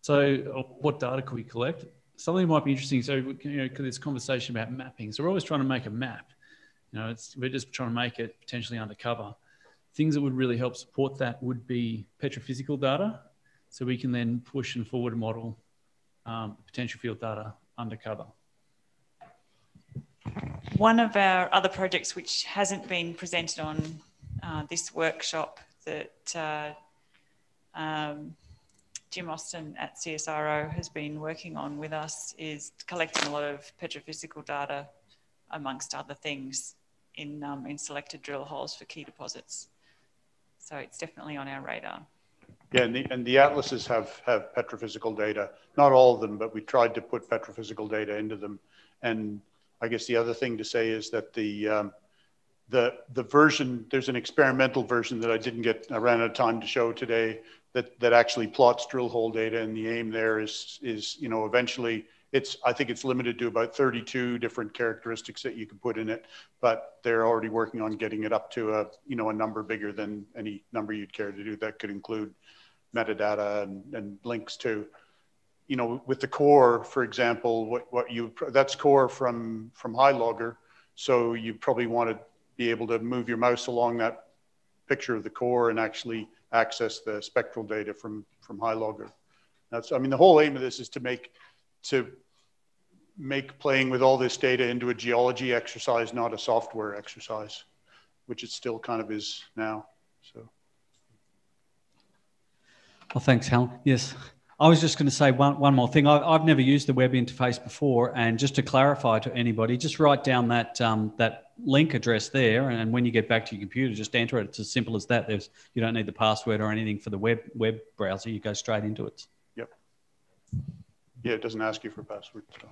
So, what data could we collect? Something might be interesting. So, you know, this conversation about mapping. So, we're always trying to make a map. You know, it's, we're just trying to make it potentially undercover. Things that would really help support that would be petrophysical data. So, we can then push and forward model um, potential field data undercover. One of our other projects, which hasn't been presented on uh, this workshop, that uh, um, Jim Austin at CSIRO has been working on with us is collecting a lot of petrophysical data, amongst other things, in, um, in selected drill holes for key deposits. So it's definitely on our radar. Yeah, and the, and the atlases have, have petrophysical data. Not all of them, but we tried to put petrophysical data into them. And I guess the other thing to say is that the, um, the, the version, there's an experimental version that I didn't get, I ran out of time to show today that, that actually plots drill hole data. And the aim there is, is, you know, eventually it's, I think it's limited to about 32 different characteristics that you can put in it, but they're already working on getting it up to a, you know, a number bigger than any number you'd care to do. That could include metadata and, and links to, you know, with the core, for example, what, what you, that's core from, from HyLogger. So you probably want to be able to move your mouse along that picture of the core and actually access the spectral data from, from HyLogger. That's, I mean, the whole aim of this is to make, to make playing with all this data into a geology exercise, not a software exercise, which it still kind of is now. So. Well, thanks, Hal. Yes. I was just going to say one, one more thing. I, I've never used the web interface before, and just to clarify to anybody, just write down that um, that link address there, and when you get back to your computer, just enter it. It's as simple as that. There's you don't need the password or anything for the web web browser. You go straight into it. Yep. Yeah, it doesn't ask you for a password. So.